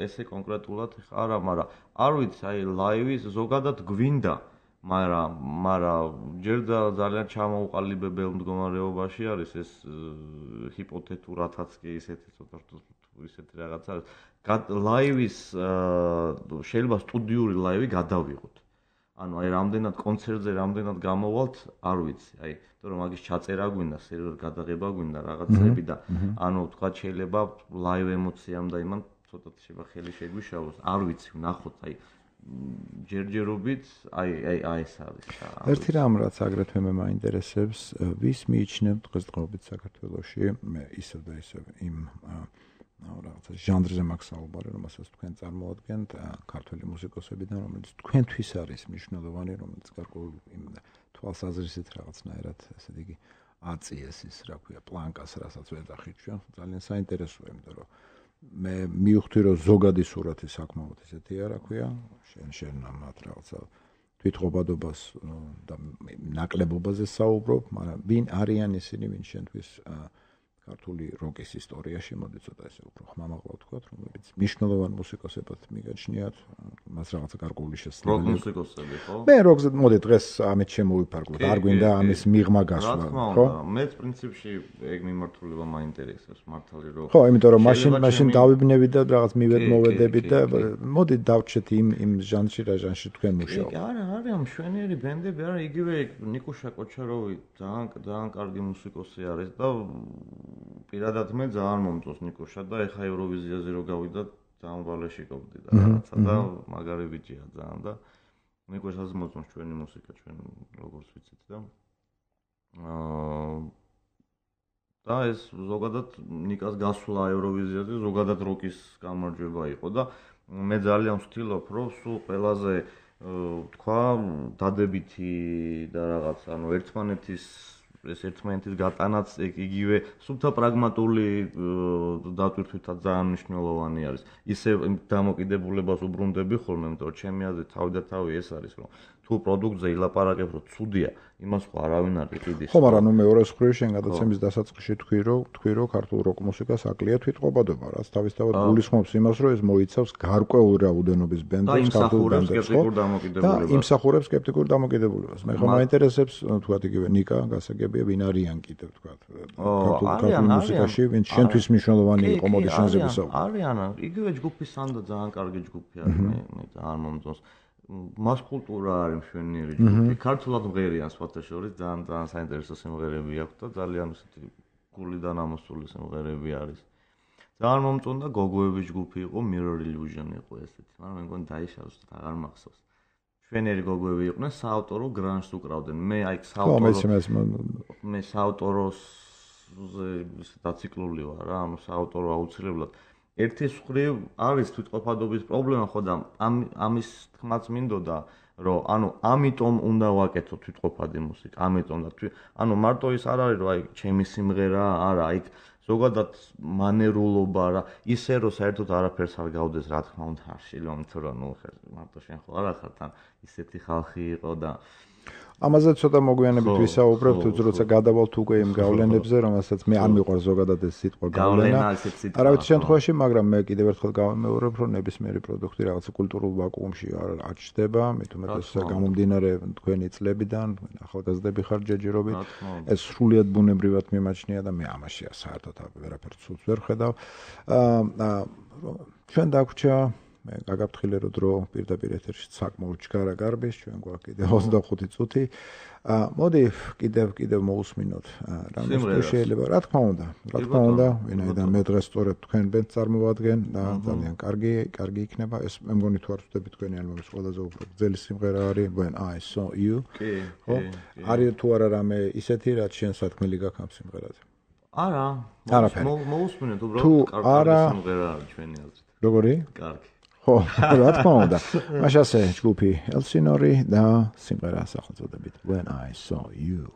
Speaker 3: ესე კონკრეტულად არა მაგრამ არ ვიცი აი ლაივის ზოგადად გვინდა მაგრამ მაგრამ ჯერ და ძალიან ჩამოუყალიბებელ მდგომარეობაში არის ეს ჰიპოთეტურათაც კი ისეთი ცოტა ისეთი რაღაც არის. ლაივის შეიძლება სტუდიური ლაივი გადავიღოთ. ანუ აი რამდენად კონცერტზე რამდენად გამოვალთ, არ ვიცი. აი, თორე მაგის ჩაწერა გვინდა, სერვერ გადაღება გვინდა რაღაცები და ანუ თქვა შეიძლება ლაივ ემოციამ და იმან ცოტა შეიძლება ხელი შეგვიშალოს. არ ვიცი, ნახოთ აი ჯერჯერობით აი აი აი ეს არის.
Speaker 2: ერთი რამ რაც აგრეთვე მე მაინტერესებს, ვის მიიჩნევთ დღესდღეობით საქართველოში, მე ისევ და ისევ იმ ნუ რაღაცა ჟანრზე მაქსაუბარი, რომელსაც თქვენ წარმოადგენთ, ქართული მუსიკოსებიდან, რომელიც თქვენთვის არის მნიშვნელოვანი, რომელიც გარკვეულ იმ თვალსაზრისით რაღაცნაირად, ესე იგი, აწიეს ის, რა ქვია, პლანკას, რასაც ვეძახით ჩვენ, ძალიან საინტერესოა, იმიტომ რომ მე მივხვდი რომ ზოგადი სურათი საკმაოდ ისეთი არა ქვია. შენ შენ ამათ რაღაცა თვითყობადობას და ნაკლებობაზე საუბრობ მაგრამ ვინ არიან ისინი ვინ შენთვის ქართული როკის ისტორიაში მოდი ცოტა ესე უფრო ხმამაღლა ვთქვა, რომლებიც მნიშვნელოვან მუსიკოსებად მიგაჩნიათ, მას რაღაცა გარკვეული შესაძლებელი.
Speaker 3: როკ მუსიკოსები, ხო?
Speaker 2: მე როკზე მოდი დღეს ამით შემოვიფარგლოთ. არ გვინდა ამის მიღმა გასვლა,
Speaker 3: ხო? მე პრინციპში ეგ მიმართულება მაინტერესებს მართალი რო.
Speaker 2: ხო, იმიტომ რომ მაშინ მაშინ დავიბნები და რაღაც მივედ მოვედები და მოდი დავჩეთ იმ იმ ჟანრში რა ჟანრში თქვენ მუშაობთ.
Speaker 3: არა, არა, მშვენიერი ბენდები არა, იგივე ნიკუშა კოჩაროვი ძალიან ძალიან კარგი მუსიკოსი არის და პირადად მე ძალიან მომწონს ნიკოშა და ეხა ევროვიზიაზე რო გავიდა ძალიან ვალეშიკობდი და რაღაცა და მაგარი ბიჭია ძალიან და ნიკოშას მომწონს ჩვენი მუსიკა ჩვენ როგორც ვიცით და აა და ეს ზოგადად ნიკას გასვლა ევროვიზიაზე ზოგადად როკის გამარჯვება იყო და მე ძალიან ვთილობ რომ სულ ყველაზე თქვა დადებითი და რაღაც ანუ ერთმანეთის ეს ერთმანეთის გატანაც იგივე სულთა პრაგმატული დატვირთვითაც ძალიან მნიშვნელოვანი არის. ისე დამოკიდებულებას უბრუნდები ხოლმე, რომ ჩემი აზრით თავი და თავი ეს არის, რომ თუ პროდუქტზე ილაპარაკებ, რომ ცუდია, იმას ხო არავინ არ იყიდის.
Speaker 2: ხო, მაგრამ ნუ მეორე მხრივ შენ გადაცემის დასაწყისში თქვი, რომ თქვი, რომ ქართულ როკ მუსიკას აკლია თვითყობადობა, რაც თავისთავად გულისხმობს იმას, რომ ეს მოიცავს გარკვეულ რაოდენობის ბენდებს
Speaker 3: ქართულ ბენდებს, ხო? და
Speaker 2: იმსახურებს სკეპტიკურ დამოკიდებულებას. მე ხომ მაინტერესებს, თქვათ იგივე ნიკა, გასაგებია, ვინ არიან კიდევ, თქვათ,
Speaker 3: ქართულ ქართულ
Speaker 2: მუსიკაში, ვინ შენთვის მნიშვნელოვანი იყო, მოდი შენზე ვისაუბროთ.
Speaker 3: არიან, იგივე ჯგუფი სანდო ძალიან კარგი ჯგუფი არის, მე მე ძალიან მომწონს. მას კულტურა არის მშვენიერი ჯგუფი. ქართულად მღერიან სხვათა შორის ძალიან ძალიან საინტერესო სიმღერები აქვს და ძალიან ისეთი გულიდან ამოსული სიმღერები არის. ძალიან მომწონდა გოგოების ჯგუფი იყო Mirror Illusion იყო ესეთი, მაგრამ მე მგონი დაიშალოს და აღარ მახსოვს. მშვენიერი გოგოები იყვნენ, საავტორო გრანჟს უკრავდნენ. მე აი საავტორო მე საავტოროს ზე დაციკლული ვარ რა, ანუ საავტორო აუცილებლად ერთი მხრივ არის თვითყოფადობის პრობლემა ხო და ამ ამის თქმაც მინდოდა რომ ანუ ამიტომ უნდა ვაკეთო თვითყოფადი მუსიკა ამიტომ და ანუ მარტო ის არ არის რომ აი ჩემი სიმღერა არა აი ზოგადად მანერულობა რა ისე რომ საერთოდ არაფერს არ გავდეს რა თქმა უნდა შილომ თუ რა ნუ მარტო შენ ხო არა ხარ თან ისეთი ხალხი იყო და
Speaker 2: ამაზე ცოტა მოგვიანებით ვისაუბრებთ, თუ როცა გადავალთ უკვე იმ გავლენებზე, რომელსაც მე არ მიყვარს ზოგადად ეს სიტყვა
Speaker 3: გავლენა.
Speaker 2: არავითარ შემთხვევაში, მაგრამ მე კიდევ ერთხელ გავამეორებ, რომ ნებისმიერი პროდუქტი რაღაცა კულტურულ ვაკუუმში არ აჩდება, მით უმეტეს გამომდინარე თქვენი წლებიდან, ახალგაზრდები ხარ ჯეჯირობით. ეს სრულიად ბუნებრივად მიმაჩნია და მე ამაში საერთოდ ვერაფერ ცუდს ვერ ხედავ. აა ჩვენ დაგვჭა მე გაგაფრთხილე რომ დრო პირდაპირ ეთერში საკმაოდ ჩქარა გარბის ჩვენ გვაქვს კიდე 25 წუთი. ა მოდი კიდევ კიდევ მოусმინოთ რამე შეიძლება რა თქმა უნდა რა თქმა უნდა ვინაიდან მე დღეს სწორედ თქვენ ბენც წარმოვადგენ და ძალიან კარგი კარგი იქნება. ეს მე მგონი თუ არ ვწდები თქვენი ალბომის ყველაზე უფრო გრძელი სიმღერა არის when i saw you.
Speaker 3: კი ხო?
Speaker 2: არის თუ არა რამე ისეთი რაც შენ სათქმელი გაქვს ამ სიმღერაზე
Speaker 3: არა, მოусმინეთ უბრალოდ კარგი სიმღერაა ჩვენი აზრით.
Speaker 2: როგორი?
Speaker 3: კარგი.
Speaker 2: ხო, რა თქმა უნდა. მაშასე ჯგუფი ელსინორი და სიმღერა სახელწოდებით When I Saw You.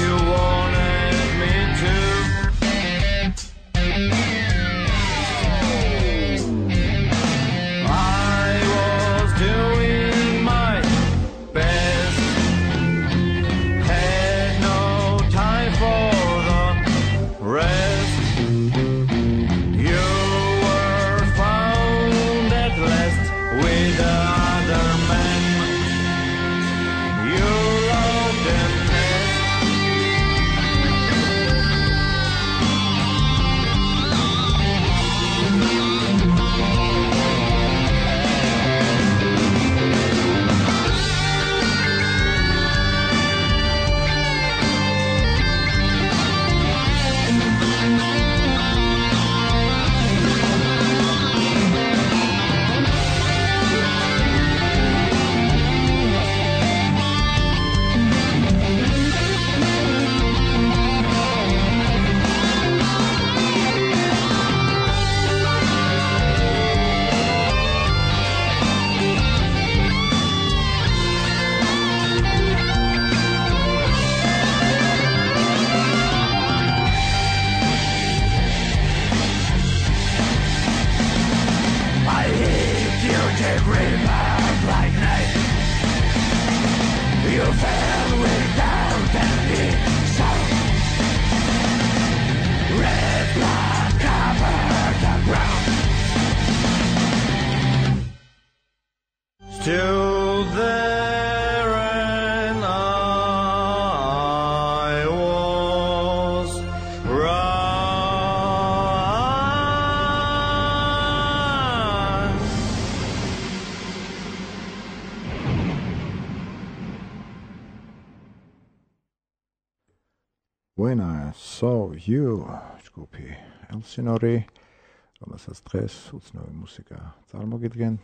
Speaker 2: you want. ელსინორი რომელსაც დღეს უცნაური მუსიკა წარმოგიდგენ,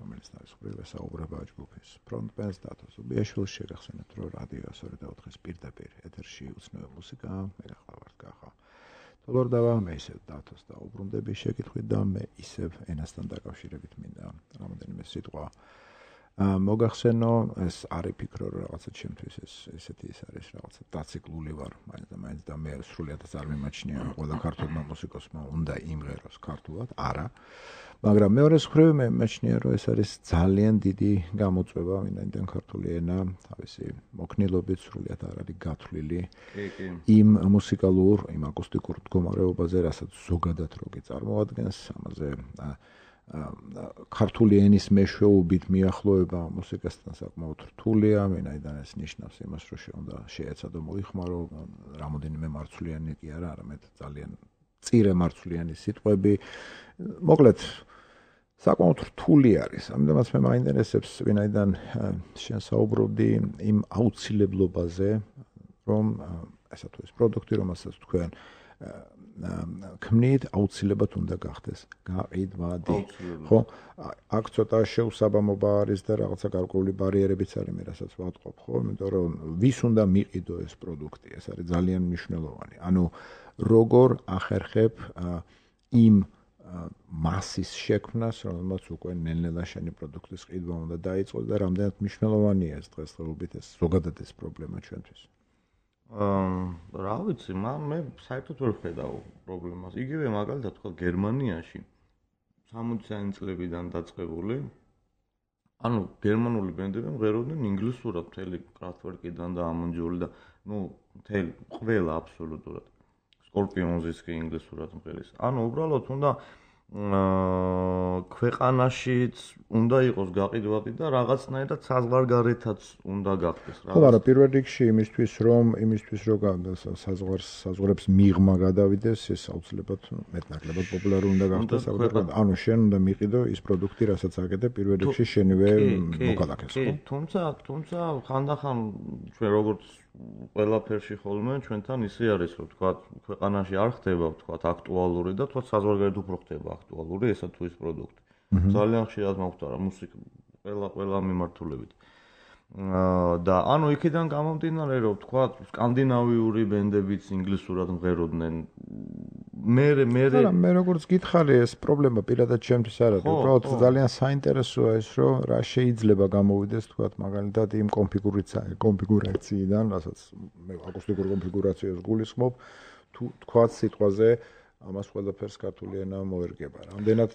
Speaker 2: რომელიც თავისუფლება საუბრება ჯგუფის ფრონტმენს დათოს უბიაშვილს შეგახსენებთ, რომ რადიო 24-ის პირდაპირ ეთერში უცნაური მუსიკა. მე გახლავართ გახა. თოლორდავა მე ისევ დათოს და უბრუნდები შეკითხვით და მე ისევ ენასთან დაკავშირებით მინდა. რამოდენიმე სიტყვა მოგახსენო ეს არის ფიქრო რომ რაღაცა ჩემთვის ეს ესეთი ის არის რაღაცა დაციკლული ვარ მაინც და მაინც და მე სრულიადაც არ მიმაჩნია ყველა ქართულმა მუსიკოსმა უნდა იმღეროს ქართულად არა. მაგრამ მეორე მხრივ მე მეჩნია რომ ეს არის ძალიან დიდი გამოწვევა ვინაიდან ქართული ენა თავისი მოქნილობით სრულიად არ არის გათვლილი. კი კი. იმ მუსიკალურ იმ აკუსტიკურ მდგომარეობაზე რასაც ზოგადად როგი წარმოადგენს ამაზე ქართული ენის მეშვეობით მიახლოება მუსიკასთან საკმაოდ რთულია, ვინაიდან ეს ნიშნავს იმას, რომ შეიძლება შეეცადო მოიხმარო რამოდენიმე მარცვლიანი კი არა, არამედ ძალიან წირე მარცვლიანი სიტყვები. მოკლედ საკმაოდ რთული არის. ამიტომაც მე მაინტერესებს, ვინაიდან შენ საუბრობდი იმ აუცილებლობაზე, რომ ესა თუ ეს პროდუქტი, რომელსაც თქვენ ქმნით აუცილებლად უნდა გახდეს. გაყიდვადი. ხო აქ ცოტა შეუსაბამობა არის და რაღაცა გარკვეული ბარიერებიც არის მე რასაც ვატყობ ხო? იმიტომ რომ ვის უნდა მიყიდო ეს პროდუქტი? ეს არის ძალიან მნიშვნელოვანი. ანუ როგორ ახერხებ იმ მასის შექმნას რომელმაც უკვე ნელ-ნელა შენი პროდუქტის ყიდვა უნდა დაიწყოს და რამდენად მნიშვნელოვანია ეს დღესდღეობით ეს ზოგადად ეს პრობლემა ჩვენთვის
Speaker 3: რა ვიცი, მე საერთოდ ვერ ხედავ პრობლემას. იგივე მაგალითად თქვა გერმანიაში 60-იანი წლებიდან დაწყებული. ანუ გერმანული ბენდები მღეროდნენ ინგლისურად მთელი კრაფტვერკიდან და ამონჯული და ნუ მთელი ყველა აბსოლუტურად. სკორპიონზის კი ინგლისურად მღერის. ანუ უბრალოდ უნდა აა ქვეყანაშიც უნდა იყოს გაყიდვადი და რაღაცნაირად საზღვარგარეთაც უნდა გახდეს
Speaker 2: რა. ხო, არა, პირველ რიგში იმისთვის რომ იმისთვის რომ საზღვარს საზღვრებს მიღმა გადავიდეს, ეს აუცილებლად მეტნაკლებად პოპულარული უნდა გახდეს საერთოდ. ანუ შენ უნდა მიყიდო ის პროდუქტი, რასაც აკეთებ პირველ რიგში შენივე მოკალაკეს, ხო?
Speaker 3: თუმცა, თუმცა ხანდახან ჩვენ როგორც ყველაფერში ხოლმე ჩვენთან ისე არის რომ თქვა ქვეყანაში არ ხდება თქვა აქტუალური და თქვა საზღვარგარეთ უფრო ხდება აქტუალური ესა თუ ის პროდუქტი. ძალიან ხშირად მოხდა მუსიკა ყველა ყველა მიმართულებით. და ანუ იქიდან გამომდინარე რომ თქვა სკანდინავიური ბენდებიც ინგლისურად მღეროდნენ. მე მე
Speaker 2: არა მე როგორც გითხარი ეს პრობლემა პირადად ჩემთვის არა უბრალოდ ძალიან საინტერესოა ეს რომ რა შეიძლება გამოვიდეს თქვა მაგალითად იმ კონფიგურაცია კონფიგურაციიდან რასაც მე აკუსტიკურ კონფიგურაციას გულისხმობ თუ თქვა სიტყვაზე ამას ყველაფერს ქართული ენა მოერგება. რამდენად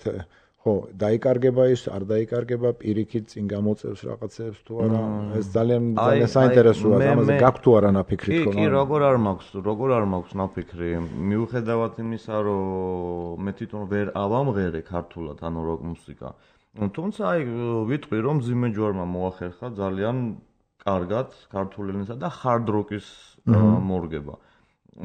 Speaker 2: ხო, დაიკარგება ის, არ დაიკარგება, პირიქით წინ გამოწევს რაღაცებს თუ არა. ეს ძალიან ძალიან საინტერესოა, ამაზე გაქვთ თუ არა ნაფიქრი
Speaker 3: თქო. კი, კი, როგორ არ მაქვს, როგორ არ მაქვს ნაფიქრი. მიუხედავად იმისა, რომ მე თვითონ ვერ ავამღერე ქართულად ანუ როკ მუსიკა. თუმცა აი ვიტყვი რომ ზიმეჯვარმა მოახერხა ძალიან კარგად ქართულ ენასა და hard rock-ის მორგება.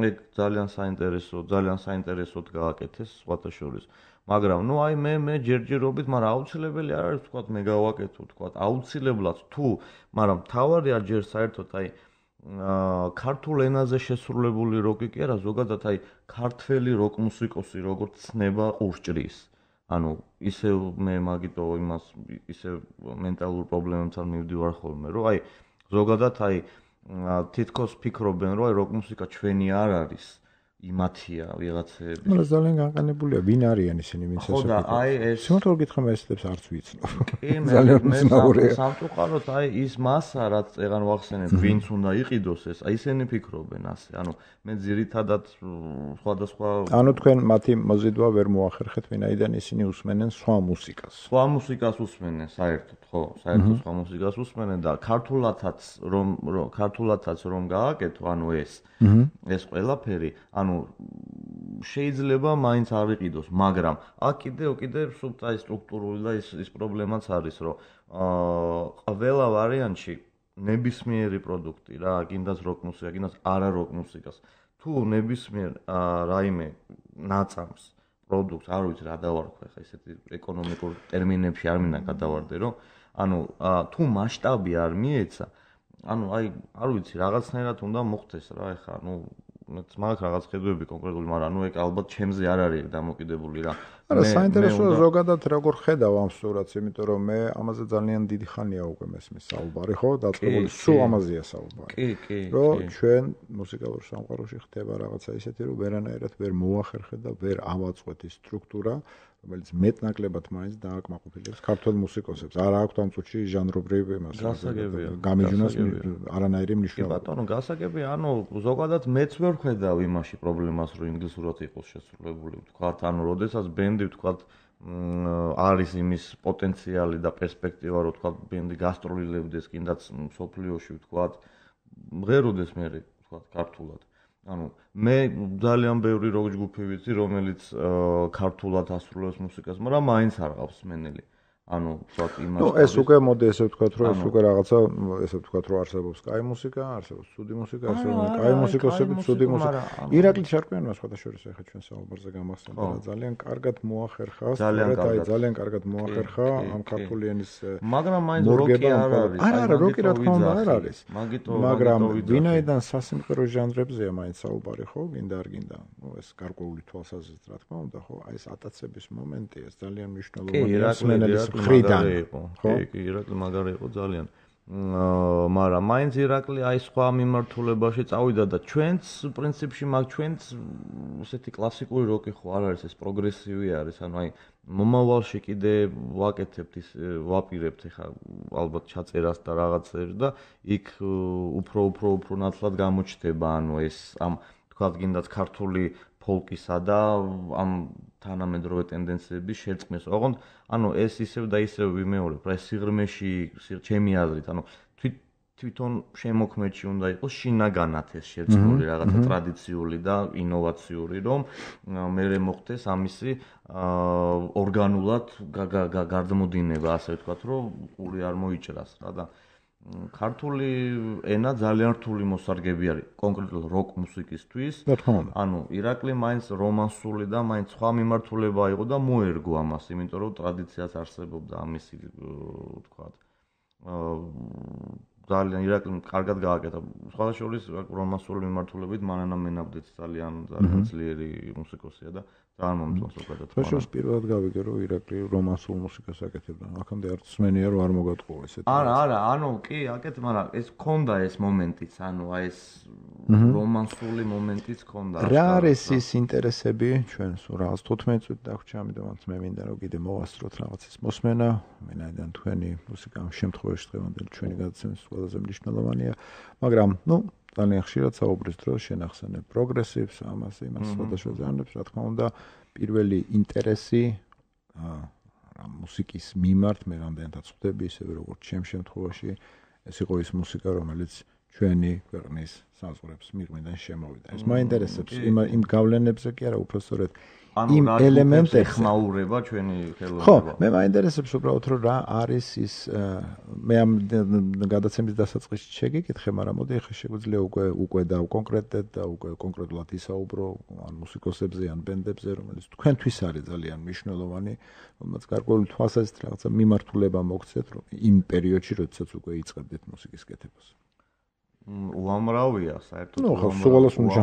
Speaker 3: ეგ ძალიან საინტერესო, ძალიან საინტერესოდ გააკეთეს სხვათა შორის. მაგრამ ნუ აი მე მე ჯერჯერობით, მაგრამ აუცილებელი არ არის თქვა მე გავაკეთო თქვა აუცილებლად თუ, მაგრამ თავარია ჯერ საერთოდ აი აა ქართულ ენაზე შესრულებული როკი კი არა, ზოგადად აი ქართველი როკ მუსიკოსი როგორც ცნება ყურჭრის. ანუ ისე მე მაგიტო იმას ისე მენტალურ პრობლემებთან მივდივარ ხოლმე, რომ აი ზოგადად აი თითქოს ფიქრობენ, რომ აი როკ მუსიკა ჩვენი არ არის. იმათია ვიღაცები.
Speaker 2: მაგრამ ძალიან განყენებულია, ვინ არიან ისინი, ვინც
Speaker 3: ხო და აი ეს
Speaker 2: სიმართლე გითხრა მე ესებს არც ვიცნობ.
Speaker 3: კი მე მცნაურია. სამწუხაროდ აი ის massa რაც ეგან ვახსენებ, ვინც უნდა იყიდოს ეს, აი ისინი ფიქრობენ ასე. ანუ მე ძირითადად სხვადასხვა
Speaker 2: ანუ თქვენ მათი მოზიდვა ვერ მოახერხეთ, ვინაიდან ისინი უსმენენ სხვა მუსიკას.
Speaker 3: სხვა მუსიკას უსმენენ საერთოდ, ხო, საერთოდ სხვა მუსიკას უსმენენ და ქართულათაც რომ ქართულათაც რომ გააკეთო, ანუ ეს ეს ყველაფერი, ანუ შეიძლება მაინც არ იყიდოს, მაგრამ აქ კიდე კიდე სულტაი სტრუქტურული და ის ის პრობლემაც არის, რომ აა ყველა ვარიანტში ნებისმიერი პროდუქტი რა, კიდაც როკ მუსიკა, კიდაც არა როკ მუსიკას. თუ ნებისმიერ რაიმე ნაწამს პროდუქტს არ ვიცი რა დავარქვე ხა ესეთი ეკონომიკურ ტერმინებში არ მინდა გადავარდე რომ ანუ თუ მასშტაბი არ მიეცა ანუ აი არ ვიცი რაღაცნაირად უნდა მოხდეს რა ეხა ნუ მაგ რაღაც ხედვები კონკრეტული, მაგრამ ნუ ეგ ალბათ ჩემზე არ არის დამოკიდებული რა.
Speaker 2: არა, საინტერესოა ზოგადად როგორ ხედავ ამ სურათს, იმიტომ რომ მე ამაზე ძალიან დიდი ხანია უკვე მესმის საუბარი, ხო? დაწყებული სულ ამაზეა საუბარი.
Speaker 3: კი, კი.
Speaker 2: რომ ჩვენ მუსიკალურ სამყაროში ხდება რაღაცა ისეთი, რომ ვერანაირად ვერ მოახერხეთ და ვერ ავაწყვეთ ის სტრუქტურა, რომელიც მეტნაკლებად მაინც დააკმაყოფილებს ქართულ მუსიკოსებს. არა აქვს ამ წუთში ჟანრობრივი იმას. გამიჯნოს არანაირი მნიშვნელობა.
Speaker 3: კი ბატონო, გასაგები, ანუ ზოგადად მეც ვერ ხედავ იმაში პრობლემას, რომ ინგლისურად იყოს შესრულებული, ვთქვათ, ანუ როდესაც ბენდი ვთქვათ არის იმის პოტენციალი და პერსპექტივა, რომ ვთქვათ, ბენდი გასტროლილებდეს კიდაც სოფლიოში, ვთქვათ, მღეროდეს მე, ვთქვათ, ქართულად. ანუ მე ძალიან ბევრი როკ ჯგუფი ვიცი, რომელიც ქართულად ასრულებს მუსიკას, მაგრამ მაინც არ ყავს მენელი. ანუ ვთქვათ იმას
Speaker 2: ნუ ეს უკვე მოდი ესე ვთქვათ რომ ეს უკვე რაღაცა ესე ვთქვათ რომ არსებობს კაი მუსიკა, არსებობს ცუდი მუსიკა, არსებობს კაი მუსიკოსები, ცუდი მუსიკა. ირაკლი შარკვიანმა სხვადასხვა ახლა ჩვენ საუბარზე გამახსენდა და ძალიან კარგად მოახერხა, სწორედ აი ძალიან კარგად მოახერხა ამ ქართული ენის
Speaker 3: მაგრამ მაინც როკი არ არის.
Speaker 2: არა, არა, როკი რა თქმა უნდა არ არის. მაგრამ ვინაიდან სასიმღერო ჟანრებზეა მაინც საუბარი ხო, გინდა არ გინდა. ნუ ეს გარკვეული თვალსაზრისით რა თქმა უნდა ხო, აი ეს ატაცების მომენტი ეს ძალიან მნიშვნელოვანია სმენელის ხრიდან
Speaker 3: იყო. კი, კი, ირაკლი მაგარი იყო ძალიან. მაგრამ მაინც ირაკლი აი სხვა მიმართულებაში წავიდა და ჩვენც პრინციპში მაგ ჩვენც ესეთი კლასიკური როკი ხო არ არის ეს პროგრესივი არის, ანუ აი მომავალში კიდე ვაკეთებთ ის ვაპირებთ ხა ალბათ ჩაწერას და რაღაცებს და იქ უფრო უფრო უფრო ნაცვლად გამოჩნდება ანუ ეს ამ თქვა გინდათ ქართული ფოლკისა და ამ თანამედროვე ტენდენციების შერწყმის. ოღონდ ანუ ეს ისევ და ისევ ვიმეორებ, რა სიღრმეში ჩემი აზრით, ანუ თვით თვითონ შემოქმედში უნდა იყოს შინაგანად ეს შერწყმული რაღაცა ტრადიციული და ინოვაციური, რომ მე მოხდეს ამისი ორგანულად გარდმოდინება, ასე ვთქვათ, რომ ყური არ მოიჭრას რა და ქართული ენა ძალიან რთული მოსარგები არის კონკრეტულად როკ მუსიკისთვის. ანუ ირაკლი მაინც რომანსული და მაინც სხვა მიმართულება იყო და მოერგო ამას, იმიტომ რომ ტრადიციას არსებობდა ამისი თქვა. ძალიან ირაკლი კარგად გააკეთა. სხვადასხვა შორის რომანსული მიმართულებით მანანა მენაბდეც ძალიან ძალიან ძლიერი მუსიკოსია და ძალიან მომწონს უკეთად.
Speaker 2: ფაშოს პირველად გავიგე რომ ირაკლი რომანსულ მუსიკას აკეთებდა. აქამდე არც სმენია რომ არ მოგატყუა ესეთი.
Speaker 3: არა, არა, ანუ კი აკეთებ, მაგრამ ეს ქონდა ეს მომენტიც, ანუ აი ეს რომანსული მომენტიც ქონდა.
Speaker 2: რა არის ის ინტერესები ჩვენ სულ რაღაც 15 წუთი დაგვჭა, ამიტომაც მე მინდა რომ კიდე მოვასწროთ რაღაცის მოსმენა, მენაიდან თქვენი მუსიკა ამ შემთხვევაში დღევანდელი ჩვენი გადაცემის ყველაზე მნიშვნელოვანია, მაგრამ ნუ ძალიან ხშირად საუბრის დროს შენახსენებ პროგრესივს, ამას იმას სხვადასხვა ზანებს, რა თქმა უნდა, პირველი ინტერესი აა მუსიკის მიმართ მე რამდენადაც ხვდები, ისე როგორც ჩემ შემთხვევაში, ეს იყო ის მუსიკა, რომელიც ჩვენი ქვეყნის საზღვრებს მიღვინდა შემოვიდა. ეს მაინტერესებს იმ იმ გავლენებზე კი არა, უბრალოდ
Speaker 3: იმ ელემენტებს ეხმაურება ჩვენი ხელოვნება.
Speaker 2: ხო, მე მაინტერესებს უბრალოდ რომ რა არის ის მე ამ გადაცემის დასაწყისში შეგიკითხე, მაგრამ მოდი ახლა შეგვიძლია უკვე უკვე და კონკრეტად და უკვე კონკრეტულად ისაუბრო ან მუსიკოსებზე ან ბენდებზე, რომელიც თქვენთვის არის ძალიან მნიშვნელოვანი, რომელიც გარკვეული თვალსაზრისით რაღაცა მიმართულება მოგცეთ, რომ იმ პერიოდში, როდესაც უკვე იწყებდით მუსიკის კეთებას.
Speaker 3: უამრავია საერთოდ
Speaker 2: ნუ ხო სულას უნდა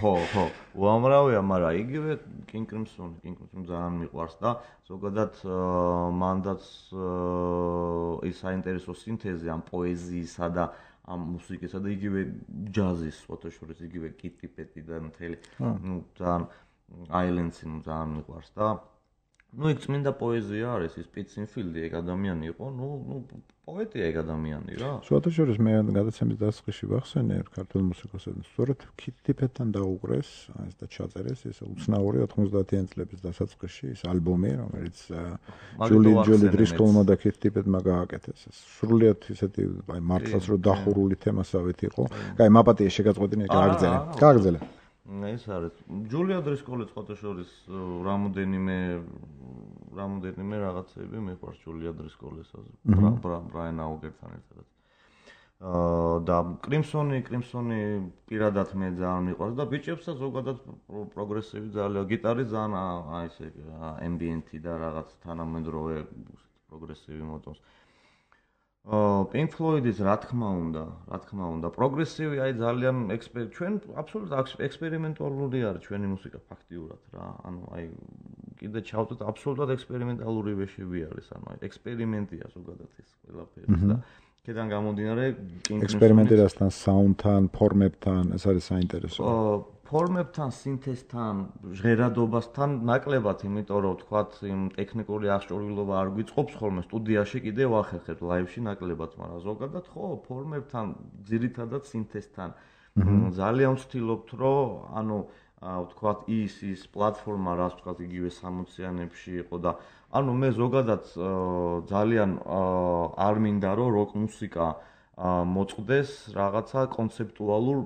Speaker 3: ხო ხო. უამრავია მაგრამ იგივე king crimson king crimson ძალიან მიყვარს და ზოგადად მანდაც ის საინტერესო სინთეზი ამ პოეზიისა და ამ მუსიკისა და იგივე ჯაზის ფოტოშორის იგივე კიტი პეტი და მთელი ნუ ძალიან აილენდსი ნუ ძალიან მიყვარს და ну იქ წმინდა პოეზია არის ის პიცინფილდი ეგ ადამიანი იყო ну ну პოეტია ეგ ადამიანი რა
Speaker 2: სხვათა შორის მე გადაცემის დასაწყისში ვახსენე ერთ ქართულ მუსიკოსებს სწორედ კიტიფეთან დაუყრეს ეს და ჩაწერეს ეს უცნაური 90-იან წლების დასაწყისში ეს ალბომი რომელიც ჯული ჯული დრისკოლმა და კიტიფეტმა გააკეთეს ეს სრულიად ისეთი აი მართლაც რო დახურული თემასავით იყო აი მაპატია შეგაწყვეტინე გააგზელე გააგზელე
Speaker 3: ეს არის. ჯულია დრისკოლის ფოტოშორის რამოდენიმე რამოდენიმე რაღაცები მეყვარს ჯულია დრისკოლის ბრაიან აუგერთან ერთად აა და კრიმსონი კრიმსონი პირადად მე ძალიან მიყვარს და ბიჭებსაც ზოგადად პროგრესივი ძალიან გიტარი ძალიან აი ესე ემბიენტი და რაღაც თანამედროვე პროგრესივი მოტოს აა Pink Floyd-ის რა თქმა უნდა, რა თქმა უნდა, პროგრესივი, აი ძალიან ჩვენ აბსოლუტურად ექსპერიმენტალური არის ჩვენი მუსიკა ფაქტიურად რა. ანუ აი კიდე ჩავწოთ აბსოლუტურად ექსპერიმენტალური ვეშები არის, ანუ აი ექსპერიმენტია ზოგადად ეს ყველაფერი და კედან გამომდინარე
Speaker 2: ექსპერიმენტირასთან, საუნდთან, ფორმებთან, ეს არის საინტერესო.
Speaker 3: აა ფორმებთან, სინთეზთან, ჟღერადობასთან ნაკლებად, იმიტომ რომ თქვათ, იმ ტექნიკური აღჭურვილობა არ გვიწყობს ხოლმე სტუდიაში კიდე ვახერხებთ ლაივში ნაკლებად, მაგრამ ზოგადად ხო, ფორმებთან, ძირითადად სინთეზთან. ძალიან ვცდილობთ, რომ ანუ ვთქვათ, ის ის პლატფორმა, რაც ვთქვათ, იგივე 60-იანებში იყო და ანუ მე ზოგადად ძალიან არ მინდა, რომ როკ მუსიკა მოწყდეს რაღაცა კონცეპტუალურ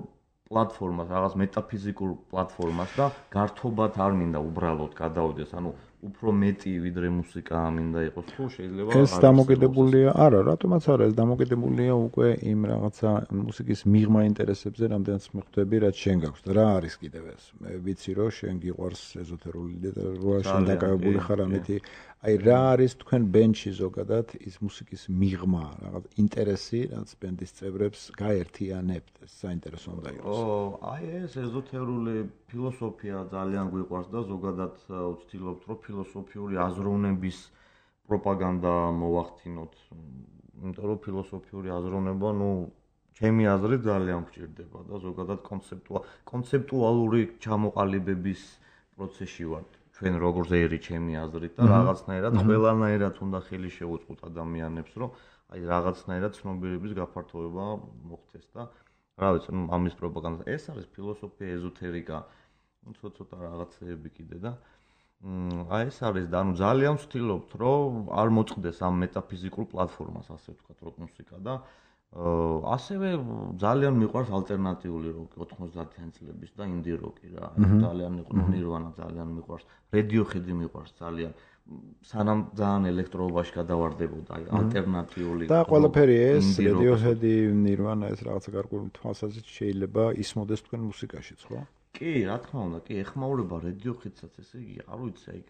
Speaker 3: პლატფორმას, რაღაც მეტაფიზიკურ პლატფორმას და გართობად არ მინდა უბრალოდ გადავიდეს, ანუ უფრო მეტი ვიდრე მუსიკა მინდა იყოს, თუ შეიძლება
Speaker 2: ეს დამოკიდებულია, არა, რატომაც არა, ეს დამოკიდებულია უკვე იმ რაღაცა მუსიკის მიღმა ინტერესებზე, რამდენიც მიხვდები, რაც შენ გაქვს და რა არის კიდევ ეს. მე ვიცი, რომ შენ გიყვარს ეზოთერული ლიტერატურა, შენ დაკავებული ხარ ამითი. აი რა არის თქვენ ბენჩი ზოგადად ის მუსიკის მიღმა, რაღაც ინტერესი, რაც ბენდის წევრებს გაერთიანებთ, ეს საინტერესო უნდა იყოს.
Speaker 3: ო, აი ეს ეზოთერული ფილოსოფია ძალიან გვიყვარს და ზოგადად ვცდილობთ, რომ ფილოსოფიური აზროვნების პროპაგანდა მოვახდინოთ. იმიტომ რომ ფილოსოფიური აზროვნება, ну, ჩემი აზრით ძალიან გვჭირდება და ზოგადად კონცეპტუა კონცეპტუალური ჩამოყალიბების პროცესში ვარ. ჩვენ როგორც ერი ჩემი აზრით და რაღაცნაირად ყველანაირად უნდა ხელი შეუწყოთ ადამიანებს, რომ აი რაღაცნაირად ცნობიერების გაფართოება მოხდეს და რა ვიცი, ამის პროპაგანდა. ეს არის ფილოსოფია, ეზოთერიკა, ცოტა-ცოტა რაღაცეები კიდე და აი ეს არის და ანუ ძალიან ვცდილობთ რომ არ მოწყდეს ამ მეტაფიზიკურ პლატფორმას ასე ვთქვათ როკ მუსიკა და ასევე ძალიან მიყვარს ალტერნატიული როკი 90-იან წლების და ინდი როკი რა. ძალიან იყო ნირვანა ძალიან მიყვარს რედიოჰედი მიყვარს ძალიან. სანამ ძალიან ელექტროობაში გადავარდებოდა აი ალტერნატიული
Speaker 2: და ყველაფერი ეს რედიოჰედი ნირვანა ეს რაღაცა გარკვეული თვალსაზრისით შეიძლება ისმოდეს თქვენ მუსიკაშიც ხო
Speaker 3: კი, რა თქმა უნდა, კი, ეხმაურება რედიოხიდსაც, ესე იგი, არ ვიცი, აი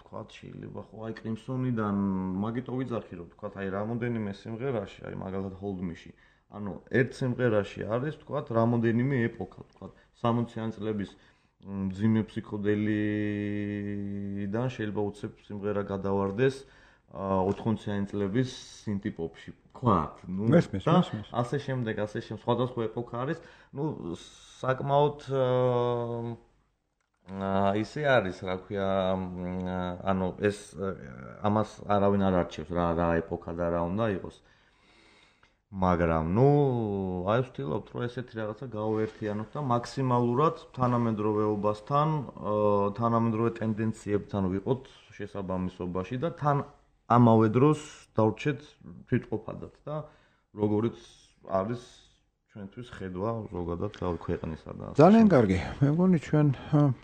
Speaker 3: თქვათ შეიძლება ხო აი კრიმსონიდან მაგიტო ვიძახი რომ თქვათ აი რამოდენიმე სიმღერაში, აი მაგალითად ჰოლდმიში, ანუ ერთ სიმღერაში არის თქვათ რამოდენიმე ეპოქა, თქვათ 60-იან წლების ძიმე ფსიქოდელიდან შეიძლება უცებ სიმღერა გადავარდეს 80-იან წლების სინტიპოპში. თქვათ,
Speaker 2: ნუ და
Speaker 3: ასე შემდეგ, ასე შემდეგ, სხვადასხვა ეპოქა არის, ნუ საკმაოდ აა ისე არის, რა ქვია, ანუ ეს ამას არავინ არ არჩევს რა რა ეპოქა და რა უნდა იყოს. მაგრამ ნუ აი ვთილობთ რომ ესეთი რაღაცა გავერთიანოთ და მაქსიმალურად თანამედროვეობასთან, თანამედროვე ტენდენციებთან ვიყოთ შესაბამისობაში და თან ამავე დროს დავრჩეთ თვითყოფადად და როგორიც არის ჩვენთვის ხედვა ზოგადად ქვეყნისა და
Speaker 2: ძალიან კარგი. მე მგონი ჩვენ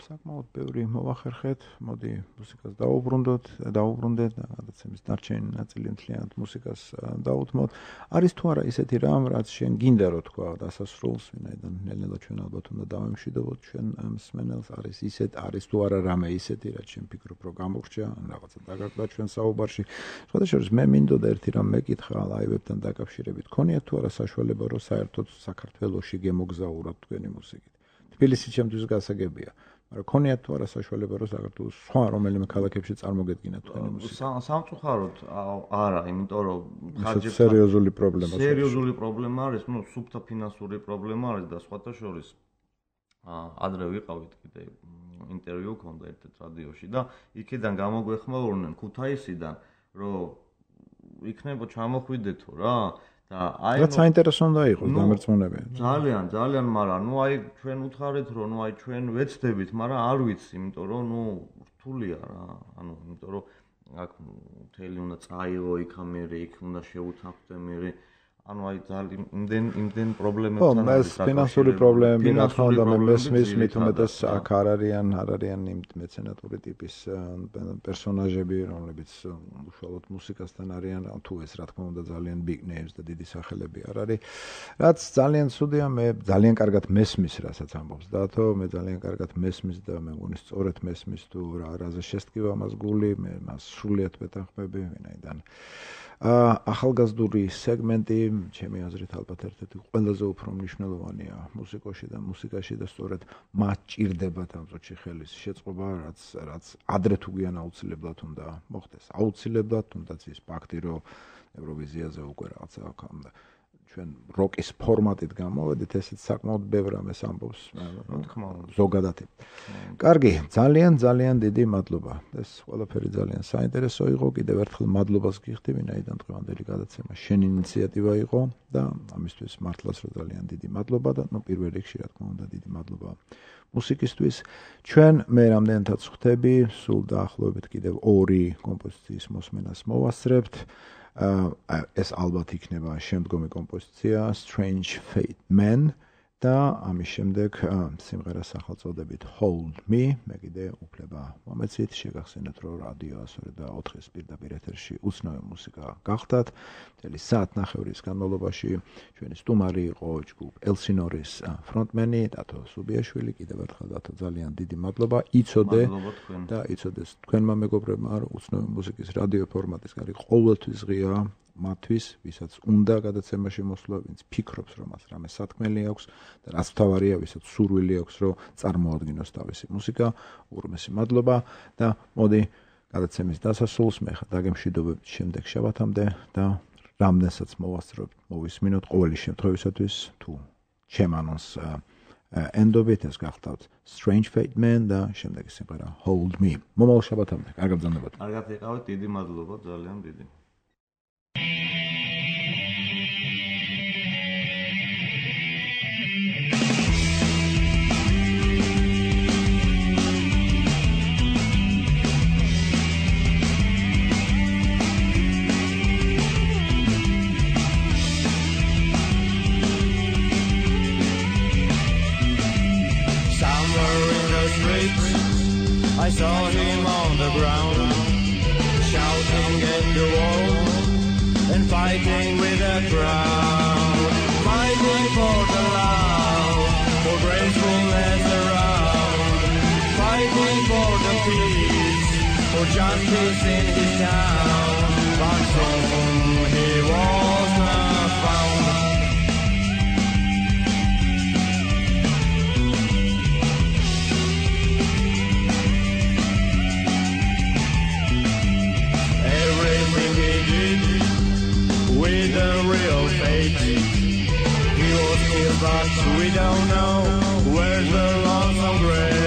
Speaker 2: საკმაოდ ბევრი მოვახერხეთ. მოდი მუსიკას დაუბრუნდოთ, დაუბრუნდეთ და გადაცემის დარჩენი ნაწილი მთლიანად მუსიკას დაუთმოთ. არის თუ არა ისეთი რამ, რაც შენ გინდა რო თქვა დასასრულს, ვინაიდან ნელ-ნელა ჩვენ ალბათ უნდა დავემშვიდობოთ ჩვენ მსმენელს, არის ისეთ, არის თუ არა რამე ისეთი, რაც შენ ფიქრობ, რომ გამოგრჩა, ან რაღაცა დაგაკდა ჩვენ საუბარში. შესაძლოა მე მინდოდა ერთი რამ მეკითხა ლაივებთან დაკავშირებით. ქონიათ თუ არა საშუალება, რომ საერთოდ საქართველოსში გემოგზაუროთ თქვენი მუსიკით. თბილისი ჩემთვის გასაგებია. მაგრამ ქონიათ თუ არა საშუალება რომ საქართველოს სხვა რომელიმე ქალაქებში წარმოგედგინათ თქვენი მუსიკა
Speaker 1: სამწუხაროდ არა იმიტომ რომ
Speaker 2: ხარჯებს სერიოზული პრობლემა
Speaker 1: სერიოზული პრობლემა არის ну სუფთა ფინანსური პრობლემა არის და სხვათა შორის ადრე ვიყავით კიდე ინტერვიუ ქონდა ერთ რადიოში და იქიდან გამოგვეხმაურნენ ქუთაისიდან რომ იქნება ჩამოხვიდეთო რა და
Speaker 2: აი რაც საინტერესო უნდა იყოს დამერწმუნებელი
Speaker 1: ძალიან ძალიან მაგრამ ნუ აი ჩვენ უთხარეთ რომ ნუ აი ჩვენ ვეცდებით მაგრამ არ ვიცი იმიტომ რომ ნუ რთულია რა ანუ იმიტომ რომ აქ მთელი უნდა წაიღო იქამერი იქ უნდა შეუთანხმდე მე ანუ აი ძალიან იმდენ იმდენ პრობლემებთან
Speaker 2: არის რა ფინანსური პრობლემები რა თქმა უნდა მე მესმის მით უმეტეს აქ არ არიან არ არიან იმ მეცენატური ტიპის პერსონაჟები რომლებიც უშუალოდ მუსიკასთან არიან თუ ეს რა თქმა უნდა ძალიან big names და დიდი სახელები არ არის. რაც ძალიან ცუდია მე ძალიან კარგად მესმის რასაც ამბობს დათო მე ძალიან კარგად მესმის და მე მგონი სწორედ მესმის თუ რა რაზე შესტკივა მას გული მე მას სრულიად ვეთანხმები ვინაიდან ახალგაზრდული სეგმენტი, ჩემი აზრით ალბათ ერთ-ერთი ყველაზე უფრო მნიშვნელოვანია მუსიკაში და მუსიკაში და სწორედ მათ ჭირდებათ ამ წუთში ხელის შეწყობა, რაც რაც ადრე თუ გიან აუცილებლად უნდა მოხდეს. აუცილებლად თუნდაც ის ფაქტი, რომ ევროვიზიაზე უკვე რაღაცა აქვს ჩვენ როკის ფორმატით გამოვედით, ესეც საკმაოდ ბევრ ამას ამბობს, თქმა უნდა, ზოგადად. კარგი, ძალიან ძალიან დიდი მადლობა. ეს ყველაფერი ძალიან საინტერესო იყო. კიდევ ერთხელ მადლობას გიხდი, ვინაიდან დღევანდელი გადაცემა შენ ინიციატივა იყო და ამისთვის მართლაც რა ძალიან დიდი მადლობა და ნუ პირველ რიგში რა თქმა უნდა დიდი მადლობა მუსიკისტვის. ჩვენ მე რამდენადაც ხვდები, სულ დაახლოებით კიდევ ორი კომპოზიციის მოსმენას მოვასწრებთ. ეს ალბათ იქნება შემდგომი კომპოზიცია Strange Fate Man და ამის შემდეგ სიმღერა სახელწოდებით Hold Me მე კიდე უფლება მომეცით. შეგახსენეთ რომ რადიო ასორი და 4-ის პირდაპირ ეთერში უცნაური მუსიკა გახდათ. მთელი საათ ნახევრის განმავლობაში ჩვენი სტუმარი იყო ჯგუფ Elsinore-ის ფრონტმენი დათო სუბიაშვილი კიდევ ერთხელ დათო ძალიან დიდი მადლობა. იცოდე და იცოდეს თქვენმა მეგობრებმა რომ უცნაური მუსიკის რადიო ფორმატის გარი ყოველთვის ღია მათვის, ვისაც უნდა გადაცემაში მოსვლა, ვინც ფიქრობს, რომ მას რამე სათქმელი აქვს და რაც თავარია, ვისაც სურვილი აქვს, რომ წარმოადგინოს თავისი მუსიკა, ურმესი მადლობა და მოდი გადაცემის დასასრულს მე ხა დაგემშვიდობებთ შემდეგ შაბათამდე და რამდენსაც მოვასწრებთ, მოვისმინოთ ყოველი შემთხვევისათვის თუ ჩემ ანონს endobit ეს გახდათ strange fate man და შემდეგი სიმღერა hold me. მომავალ შაბათამდე კარგად ბრძანებათ
Speaker 1: კარგად იყავით დიდი მადლობა ძალიან დიდი saw him on the ground, shouting at the wall and fighting with a crowd, a real fate. He was killed, but we don't know where's the lonesome grave.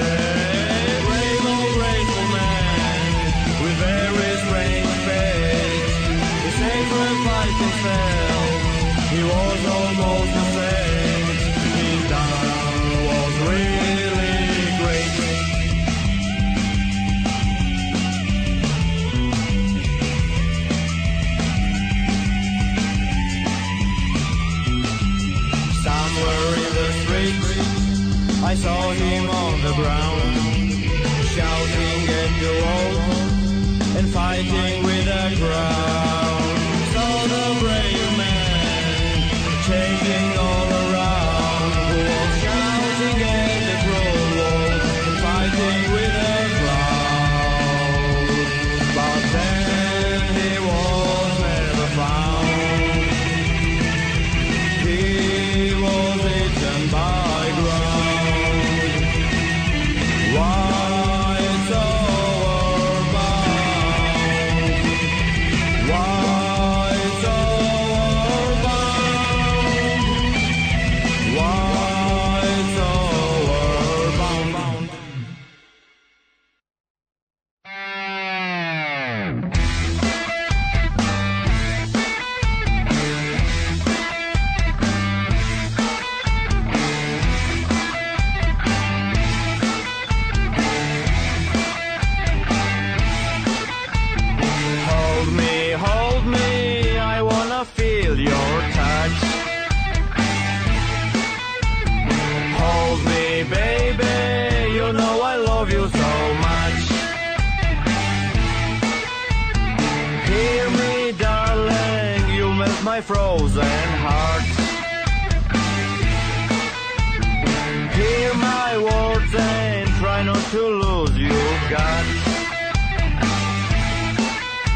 Speaker 1: got.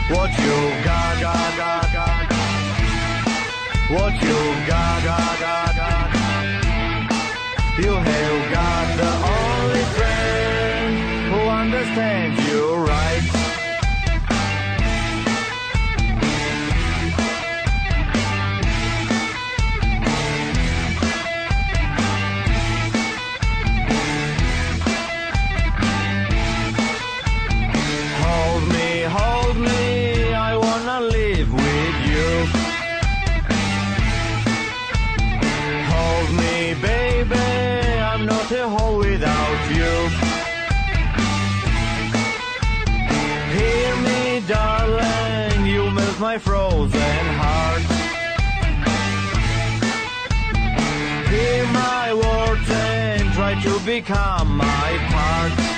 Speaker 1: What you got, got, got, got. What you got, got, got, got. You have got the only friend who understands you right. To you become my part.